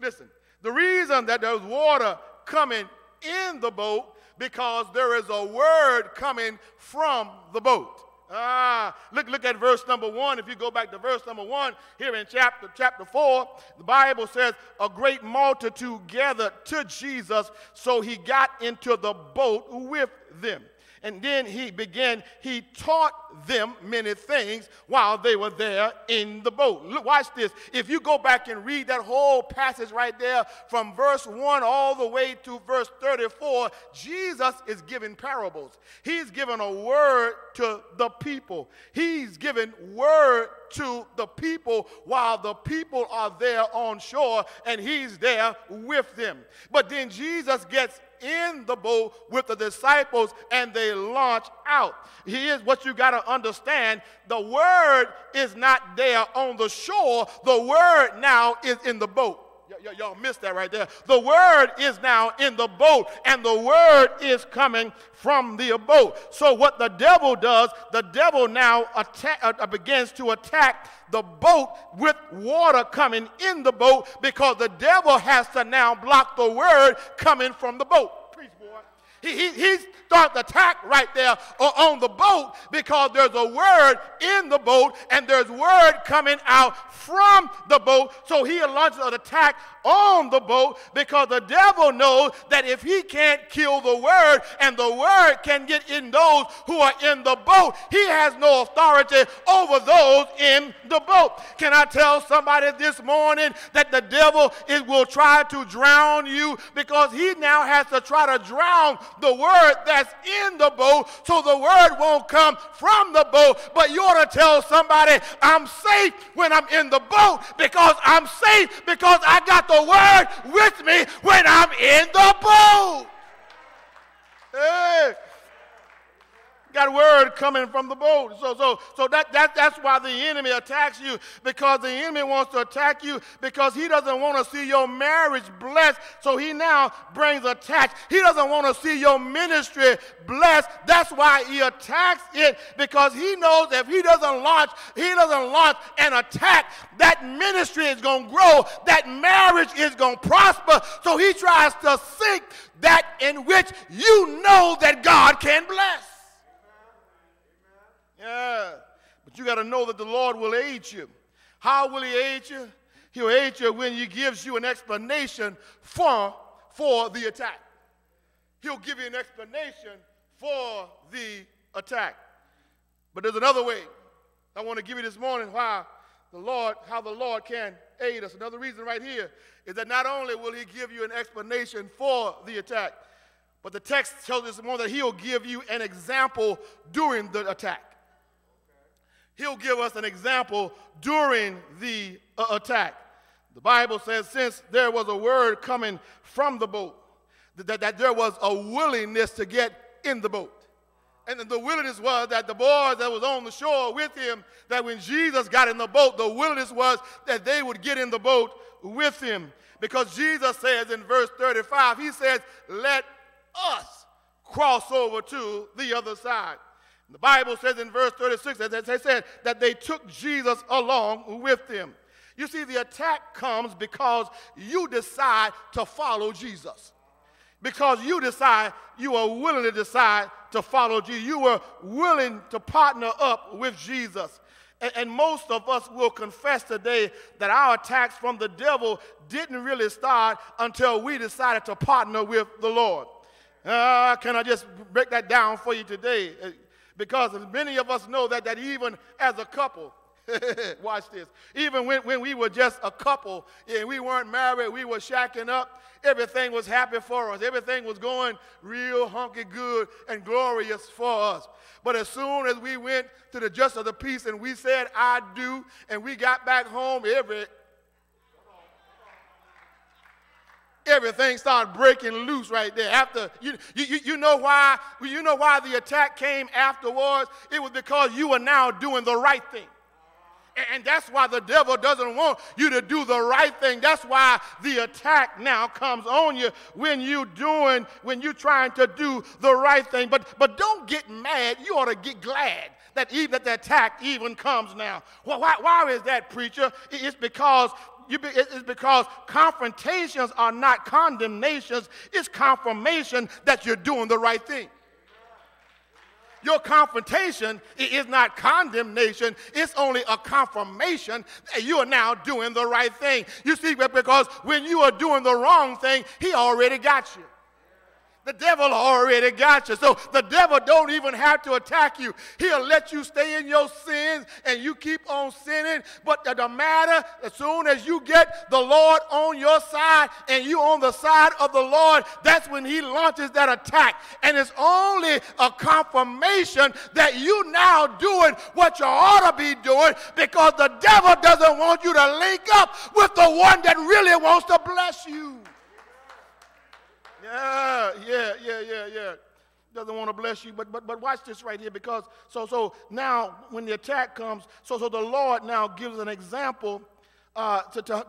Listen, the reason that there's water coming in the boat because there is a word coming from the boat. Ah, look, look at verse number one. If you go back to verse number one, here in chapter, chapter four, the Bible says, A great multitude gathered to Jesus, so he got into the boat with them. And then he began, he taught them many things while they were there in the boat. Look, watch this. If you go back and read that whole passage right there from verse 1 all the way to verse 34, Jesus is giving parables. He's giving a word to the people. He's giving word to the people while the people are there on shore and he's there with them. But then Jesus gets in the boat with the disciples and they launch out. Here's what you got to understand the word is not there on the shore, the word now is in the boat. Y'all missed that right there. The word is now in the boat, and the word is coming from the boat. So, what the devil does, the devil now attack, uh, begins to attack the boat with water coming in the boat because the devil has to now block the word coming from the boat. He, he, he starts the attack right there on the boat because there's a word in the boat and there's word coming out from the boat. So he launches an attack on the boat because the devil knows that if he can't kill the word and the word can get in those who are in the boat, he has no authority over those in the boat. Can I tell somebody this morning that the devil is, will try to drown you because he now has to try to drown the word that's in the boat so the word won't come from the boat. But you ought to tell somebody, I'm safe when I'm in the boat because I'm safe because I got the word with me when I'm in the boat. Hey. Got word coming from the boat. So, so, so that, that, that's why the enemy attacks you because the enemy wants to attack you because he doesn't want to see your marriage blessed. So he now brings attacks. He doesn't want to see your ministry blessed. That's why he attacks it because he knows if he doesn't launch, he doesn't launch an attack, that ministry is going to grow, that marriage is going to prosper. So he tries to sink that in which you know that God can bless. Yeah. But you got to know that the Lord will aid you. How will he aid you? He'll aid you when he gives you an explanation for, for the attack. He'll give you an explanation for the attack. But there's another way I want to give you this morning why the Lord, how the Lord can aid us. Another reason right here is that not only will he give you an explanation for the attack, but the text tells us more that he'll give you an example during the attack. He'll give us an example during the uh, attack. The Bible says, since there was a word coming from the boat, that, that there was a willingness to get in the boat. And the willingness was that the boys that was on the shore with him, that when Jesus got in the boat, the willingness was that they would get in the boat with him. Because Jesus says in verse 35, he says, let us cross over to the other side. The Bible says in verse 36 that they said that they took Jesus along with them. You see, the attack comes because you decide to follow Jesus. Because you decide, you are willing to decide to follow Jesus. You were willing to partner up with Jesus. And, and most of us will confess today that our attacks from the devil didn't really start until we decided to partner with the Lord. Uh, can I just break that down for you today? Because many of us know that, that even as a couple, [laughs] Watch this. Even when, when we were just a couple and we weren't married, we were shacking up, everything was happy for us. Everything was going real hunky good and glorious for us. But as soon as we went to the justice of the peace and we said, I do, and we got back home, every everything started breaking loose right there. After you, you, you know why you know why the attack came afterwards? It was because you were now doing the right thing. And that's why the devil doesn't want you to do the right thing. That's why the attack now comes on you when you doing, when you're trying to do the right thing. But but don't get mad. You ought to get glad that even that the attack even comes now. Well, why, why is that, preacher? It's because you be, it's because confrontations are not condemnations, it's confirmation that you're doing the right thing. Your confrontation is not condemnation, it's only a confirmation that you are now doing the right thing. You see, because when you are doing the wrong thing, he already got you. The devil already got you. So the devil don't even have to attack you. He'll let you stay in your sins and you keep on sinning. But the matter, as soon as you get the Lord on your side and you on the side of the Lord, that's when he launches that attack. And it's only a confirmation that you now doing what you ought to be doing because the devil doesn't want you to link up with the one that really wants to bless you. Yeah, yeah, yeah, yeah, yeah. Doesn't want to bless you, but but but watch this right here because so so now when the attack comes, so so the Lord now gives an example uh, to, to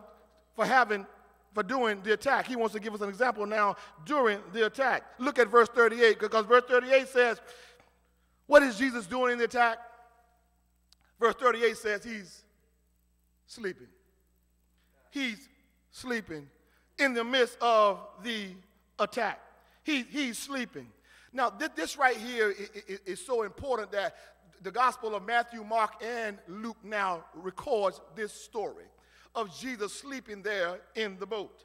for having for doing the attack. He wants to give us an example now during the attack. Look at verse 38 because verse 38 says, "What is Jesus doing in the attack?" Verse 38 says he's sleeping. He's sleeping in the midst of the attack. He, he's sleeping. Now, this, this right here is, is so important that the Gospel of Matthew, Mark, and Luke now records this story of Jesus sleeping there in the boat.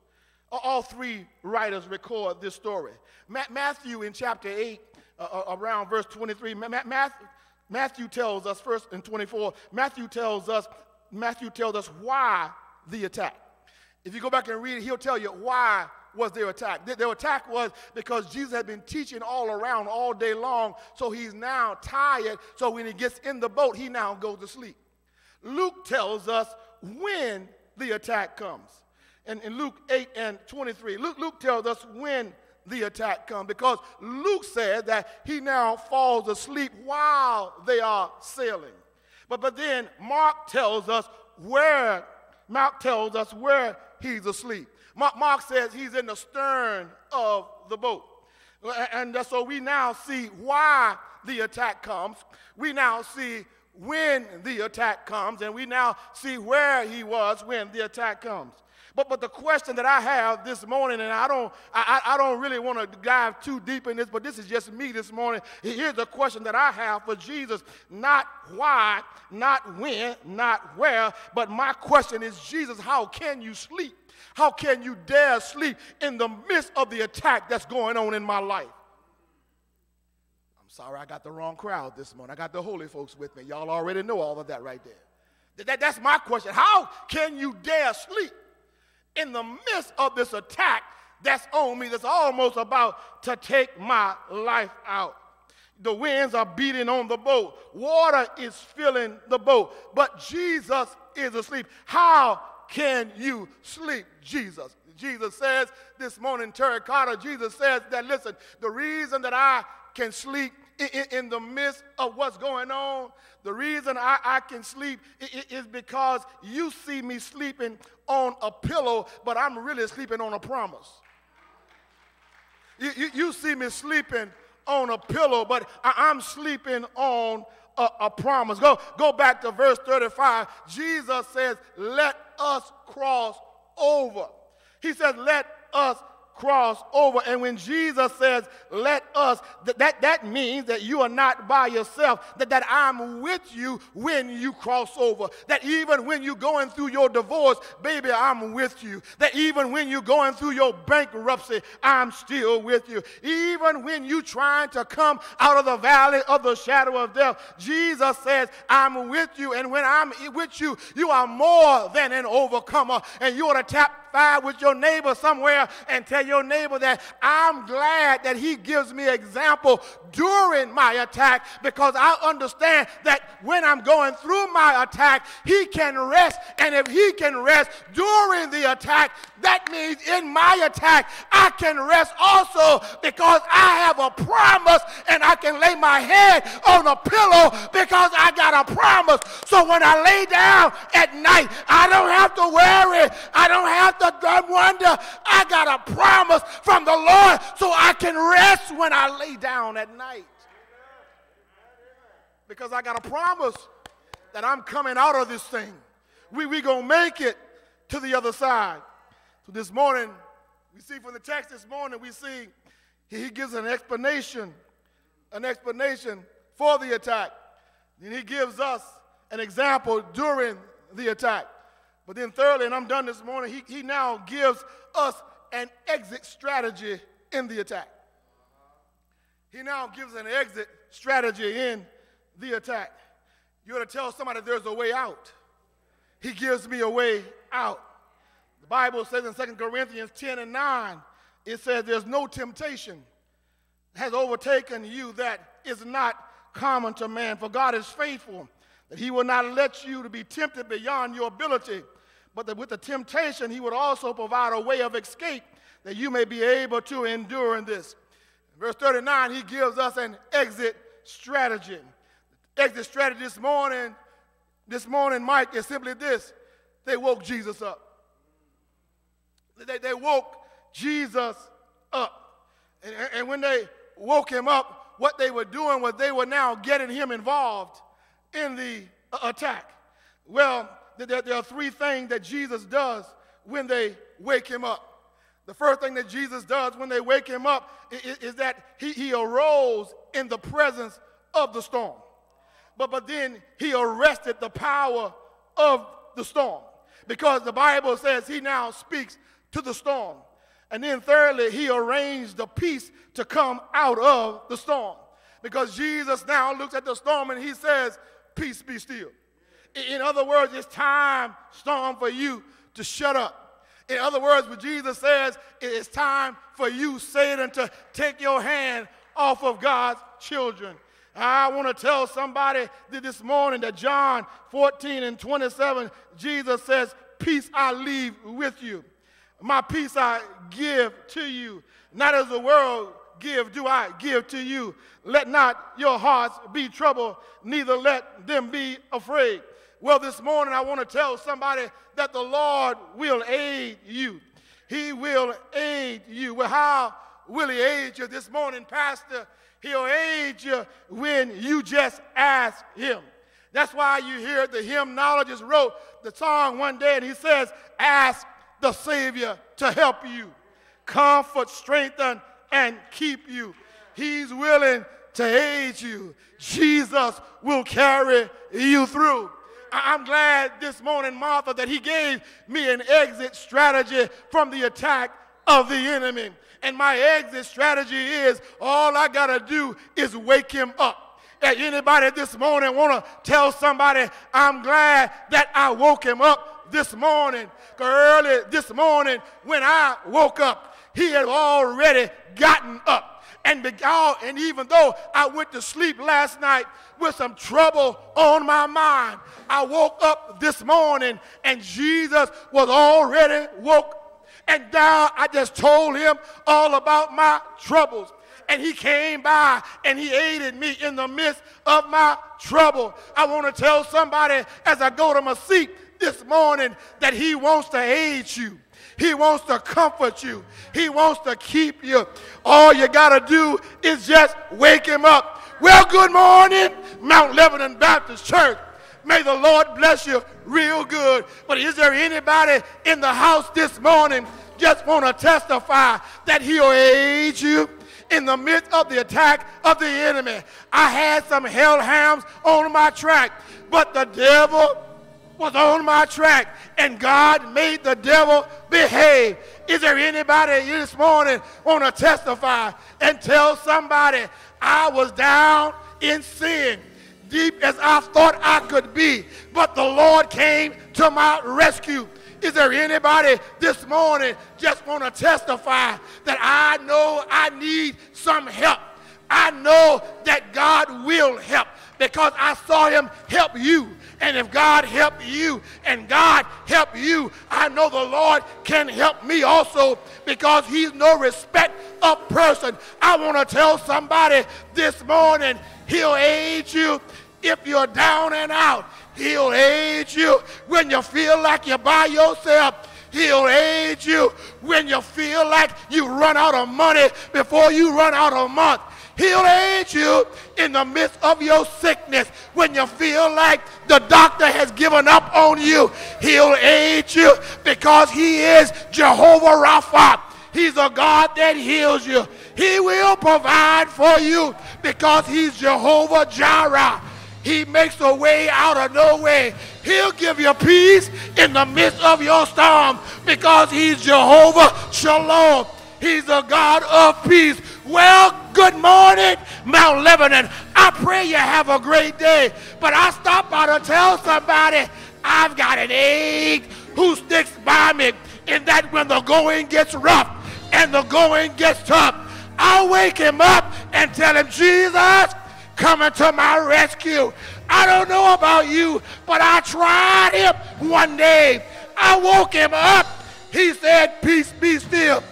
All three writers record this story. Matthew in chapter 8, uh, uh around verse 23, Matthew, tells us first in 24, Matthew tells us, Matthew tells us why the attack. If you go back and read it, he'll tell you why was their attack. Their attack was because Jesus had been teaching all around all day long, so he's now tired. So when he gets in the boat, he now goes to sleep. Luke tells us when the attack comes. And in Luke 8 and 23, Luke, Luke tells us when the attack comes because Luke said that he now falls asleep while they are sailing. But, but then Mark tells us where, Mark tells us where he's asleep. Mark, says he's in the stern of the boat. And so we now see why the attack comes. We now see when the attack comes, and we now see where he was when the attack comes. But, but the question that I have this morning, and I don't, I, I don't really want to dive too deep in this, but this is just me this morning. Here's the question that I have for Jesus not why, not when, not where, but my question is Jesus, how can you sleep? How can you dare sleep in the midst of the attack that's going on in my life? I'm sorry, I got the wrong crowd this morning. I got the holy folks with me. Y'all already know all of that right there. That, that's my question. How can you dare sleep in the midst of this attack that's on me, that's almost about to take my life out? The winds are beating on the boat. Water is filling the boat, but Jesus is asleep. How can you sleep? Jesus. Jesus says this morning, Terry Carter, Jesus says that, listen, the reason that I can sleep in, in the midst of what's going on, the reason I, I can sleep is because you see me sleeping on a pillow, but I'm really sleeping on a promise. You, you, you see me sleeping on a pillow, but I, am sleeping on a, a, promise. Go, go back to verse 35. Jesus says, Let us cross over. He says, Let us cross over. And when Jesus says, let us, that, that, that means that you are not by yourself, that, that I'm with you when you cross over. That even when you're going through your divorce, baby, I'm with you. That even when you're going through your bankruptcy, I'm still with you. Even when you're trying to come out of the valley of the shadow of death, Jesus says, I'm with you. And when I'm with you, you are more than an overcomer. And you ought to tap with your neighbor somewhere and tell your neighbor that I'm glad that he gives me example during my attack because I understand that when I'm going through my attack, he can rest. And if he can rest during the attack, that means in my attack, I can rest also because I have a promise and I can lay my head on a pillow because I got a promise. So when I lay down at night, I don't have to worry. I don't have to wonder. I got a promise from the Lord so I can rest when I lay down at night. Because I got a promise that I'm coming out of this thing. We we going to make it to the other side. So this morning, we see from the text this morning, we see he gives an explanation, an explanation for the attack. Then he gives us an example during the attack. But then thirdly, and I'm done this morning, he, he now gives us an exit strategy in the attack. He now gives an exit strategy in the attack. You ought to tell somebody there's a way out. He gives me a way out. The Bible says in 2 Corinthians 10 and 9, it says there's no temptation has overtaken you that is not common to man. For God is faithful, that he will not let you to be tempted beyond your ability, but that with the temptation he would also provide a way of escape that you may be able to endure in this. Verse 39, he gives us an exit strategy. Exit strategy this morning, this morning, Mike, is simply this. They woke Jesus up. They, they woke Jesus up. And, and when they woke him up, what they were doing was they were now getting him involved in the uh, attack. Well, there, there are three things that Jesus does when they wake him up. The first thing that Jesus does when they wake him up is, is that he, he arose in the presence of the storm. But, but then he arrested the power of the storm because the Bible says he now speaks to the storm. And then, thirdly, he arranged the peace to come out of the storm. Because Jesus now looks at the storm and he says, Peace be still. In other words, it's time, storm, for you to shut up. In other words, what Jesus says, it's time for you, Satan, to take your hand off of God's children. I want to tell somebody this morning that John 14 and 27, Jesus says, Peace I leave with you. My peace I give to you. Not as the world give, do I give to you. Let not your hearts be troubled, neither let them be afraid. Well, this morning I want to tell somebody that the Lord will aid you. He will aid you. Well, how will He aid you this morning, Pastor? He'll aid you when you just ask Him. That's why you hear the hymnologist wrote the song one day and he says, Ask the Savior to help you, comfort, strengthen, and keep you. He's willing to aid you. Jesus will carry you through. I'm glad this morning, Martha, that he gave me an exit strategy from the attack of the enemy. And my exit strategy is all I got to do is wake him up. Anybody this morning want to tell somebody, I'm glad that I woke him up this morning. Early this morning when I woke up, he had already gotten up. And, began, and even though I went to sleep last night with some trouble on my mind, I woke up this morning and Jesus was already woke. And now I just told him all about my troubles and he came by and he aided me in the midst of my trouble. I want to tell somebody as I go to my seat this morning that he wants to aid you. He wants to comfort you. He wants to keep you. All you got to do is just wake him up. Well, good morning, Mount Lebanon Baptist Church. May the Lord bless you real good. But is there anybody in the house this morning just want to testify that he'll aid you in the midst of the attack of the enemy. I had some hellhounds on my track, but the devil was on my track, and God made the devil behave. Is there anybody this morning want to testify and tell somebody I was down in sin, deep as I thought I could be, but the Lord came to my rescue? Is there anybody this morning just want to testify that I know I need some help? I know that God will help because I saw him help you. And if God help you and God help you, I know the Lord can help me also because he's no respect of person. I want to tell somebody this morning, he'll aid you if you're down and out. He'll aid you when you feel like you're by yourself. He'll aid you when you feel like you run out of money before you run out of month. He'll aid you in the midst of your sickness when you feel like the doctor has given up on you. He'll aid you because he is Jehovah Rapha. He's a God that heals you. He will provide for you because he's Jehovah Jireh. He makes a way out of no way. He'll give you peace in the midst of your storm because he's Jehovah Shalom. He's a God of peace. Well, good morning, Mount Lebanon. I pray you have a great day. But I stop by to tell somebody I've got an aid who sticks by me. And that when the going gets rough and the going gets tough, I'll wake him up and tell him, Jesus, coming to my rescue. I don't know about you, but I tried him one day. I woke him up. He said, Peace be still.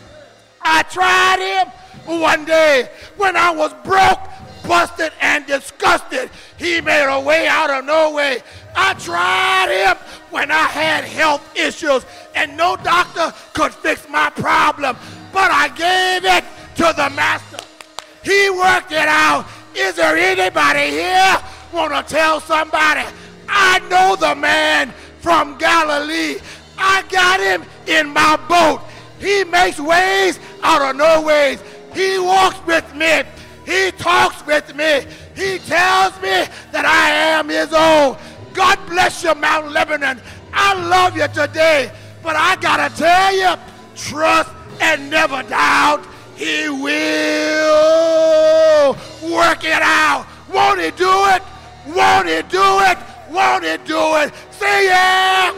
I tried him one day when I was broke, busted, and disgusted. He made a way out of no way. I tried him when I had health issues and no doctor could fix my problem, but I gave it to the master. He worked it out. Is there anybody here want to tell somebody? I know the man from Galilee. I got him in my boat. He makes ways out of no ways. He walks with me. He talks with me. He tells me that I am his own. God bless you, Mount Lebanon. I love you today. But I got to tell you, trust and never doubt. He will work it out. Won't he do it? Won't he do it? Won't he do it? Say yeah.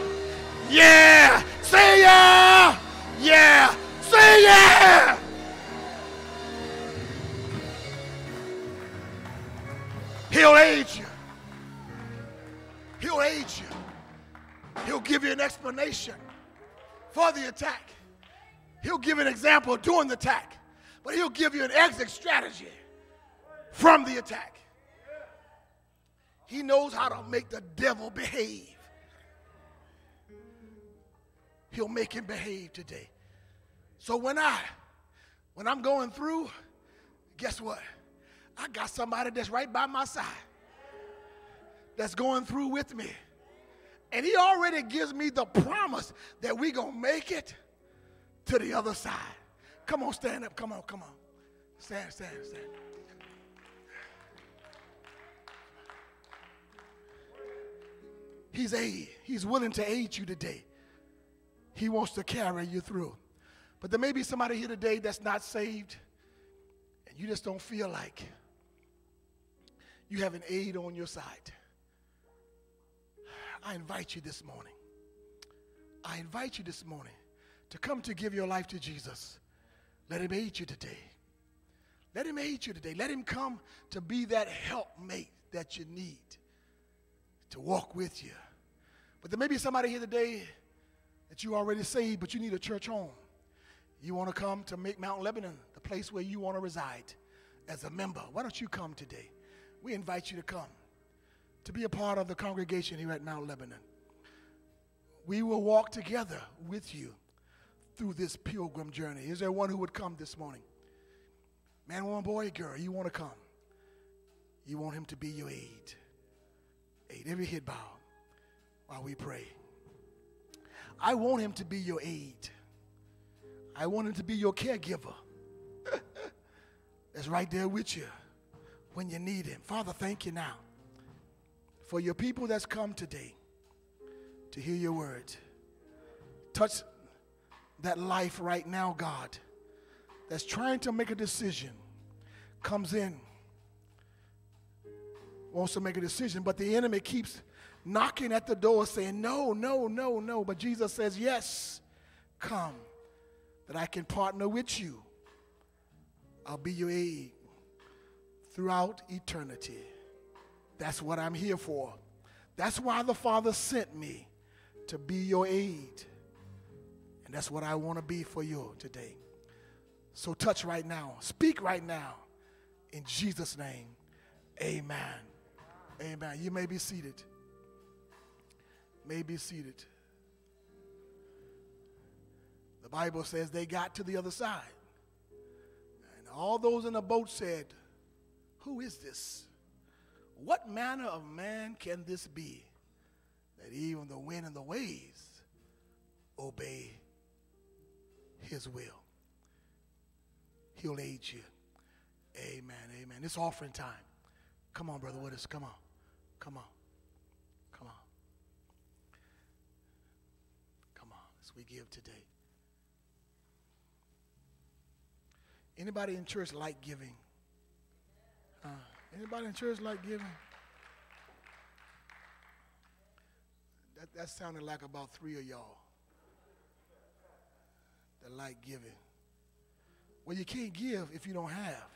Yeah. Say yeah. Yeah. Say yeah. He'll aid you. He'll aid you. He'll give you an explanation for the attack. He'll give an example during the attack, but he'll give you an exit strategy from the attack. He knows how to make the devil behave. He'll make him behave today. So when I when I'm going through, guess what? I got somebody that's right by my side that's going through with me. And he already gives me the promise that we're going to make it to the other side. Come on, stand up. Come on, come on. Stand, stand, stand. He's aid. He's willing to aid you today. He wants to carry you through. But there may be somebody here today that's not saved, and you just don't feel like you have an aid on your side. I invite you this morning. I invite you this morning to come to give your life to Jesus. Let him aid you today. Let him aid you today. Let him come to be that helpmate that you need to walk with you. But there may be somebody here today that you already saved, but you need a church home. You want to come to make Mount Lebanon the place where you want to reside as a member. Why don't you come today? We invite you to come to be a part of the congregation here at Mount Lebanon. We will walk together with you through this pilgrim journey. Is there one who would come this morning? Man, woman, boy, girl, you want to come. You want him to be your aid. Aid. Every head bow while we pray. I want him to be your aid. I want him to be your caregiver. [laughs] That's right there with you when you need him. Father, thank you now for your people that's come today to hear your word. Touch that life right now, God, that's trying to make a decision, comes in, wants to make a decision, but the enemy keeps knocking at the door saying, No, no, no, no. But Jesus says, Yes, come, that I can partner with you. I'll be your aid throughout eternity. That's what I'm here for. That's why the Father sent me to be your aid. And that's what I want to be for you today. So touch right now, speak right now. In Jesus' name, amen. Amen. You may be seated. May be seated. The Bible says they got to the other side. And all those in the boat said, Who is this? What manner of man can this be that even the wind and the waves obey his will? He'll aid you. Amen. Amen. It's offering time. Come on, Brother Wooders. Come on. Come on. Come on. Come on. As we give today. Anybody in church like giving? Anybody in church like giving? That, that sounded like about three of y'all that like giving. Well, you can't give if you don't have.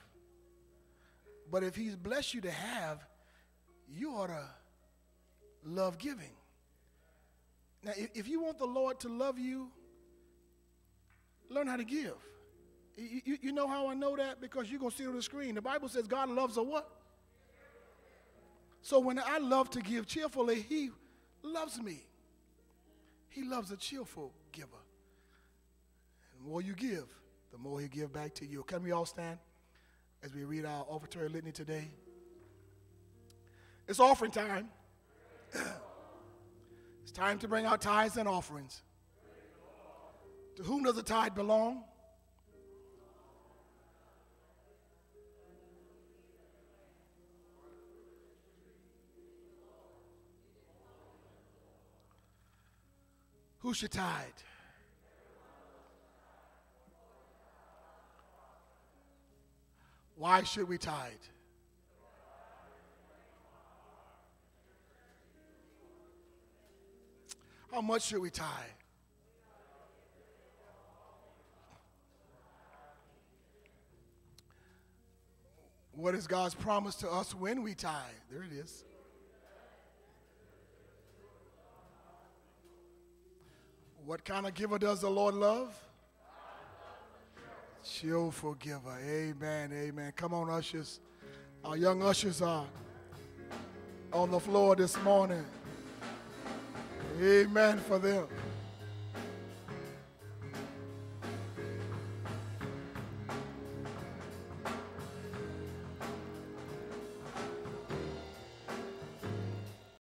But if he's blessed you to have, you ought to love giving. Now, if, if you want the Lord to love you, learn how to give. You, you, know how I know that? Because you're going to see it on the screen. The Bible says God loves a what? So when I love to give cheerfully, he loves me. He loves a cheerful giver. The more you give, the more he'll give back to you. Can we all stand as we read our offertory litany today? It's offering time. [clears throat] it's time to bring our tithes and offerings. To whom does the tithe belong? Who should tithe? Why should we tithe? How much should we tithe? What is God's promise to us when we tithe? There it is. What kind of giver does the Lord love? Cheerful giver. Amen. Amen. Come on, ushers. Our young ushers are on the floor this morning. Amen for them.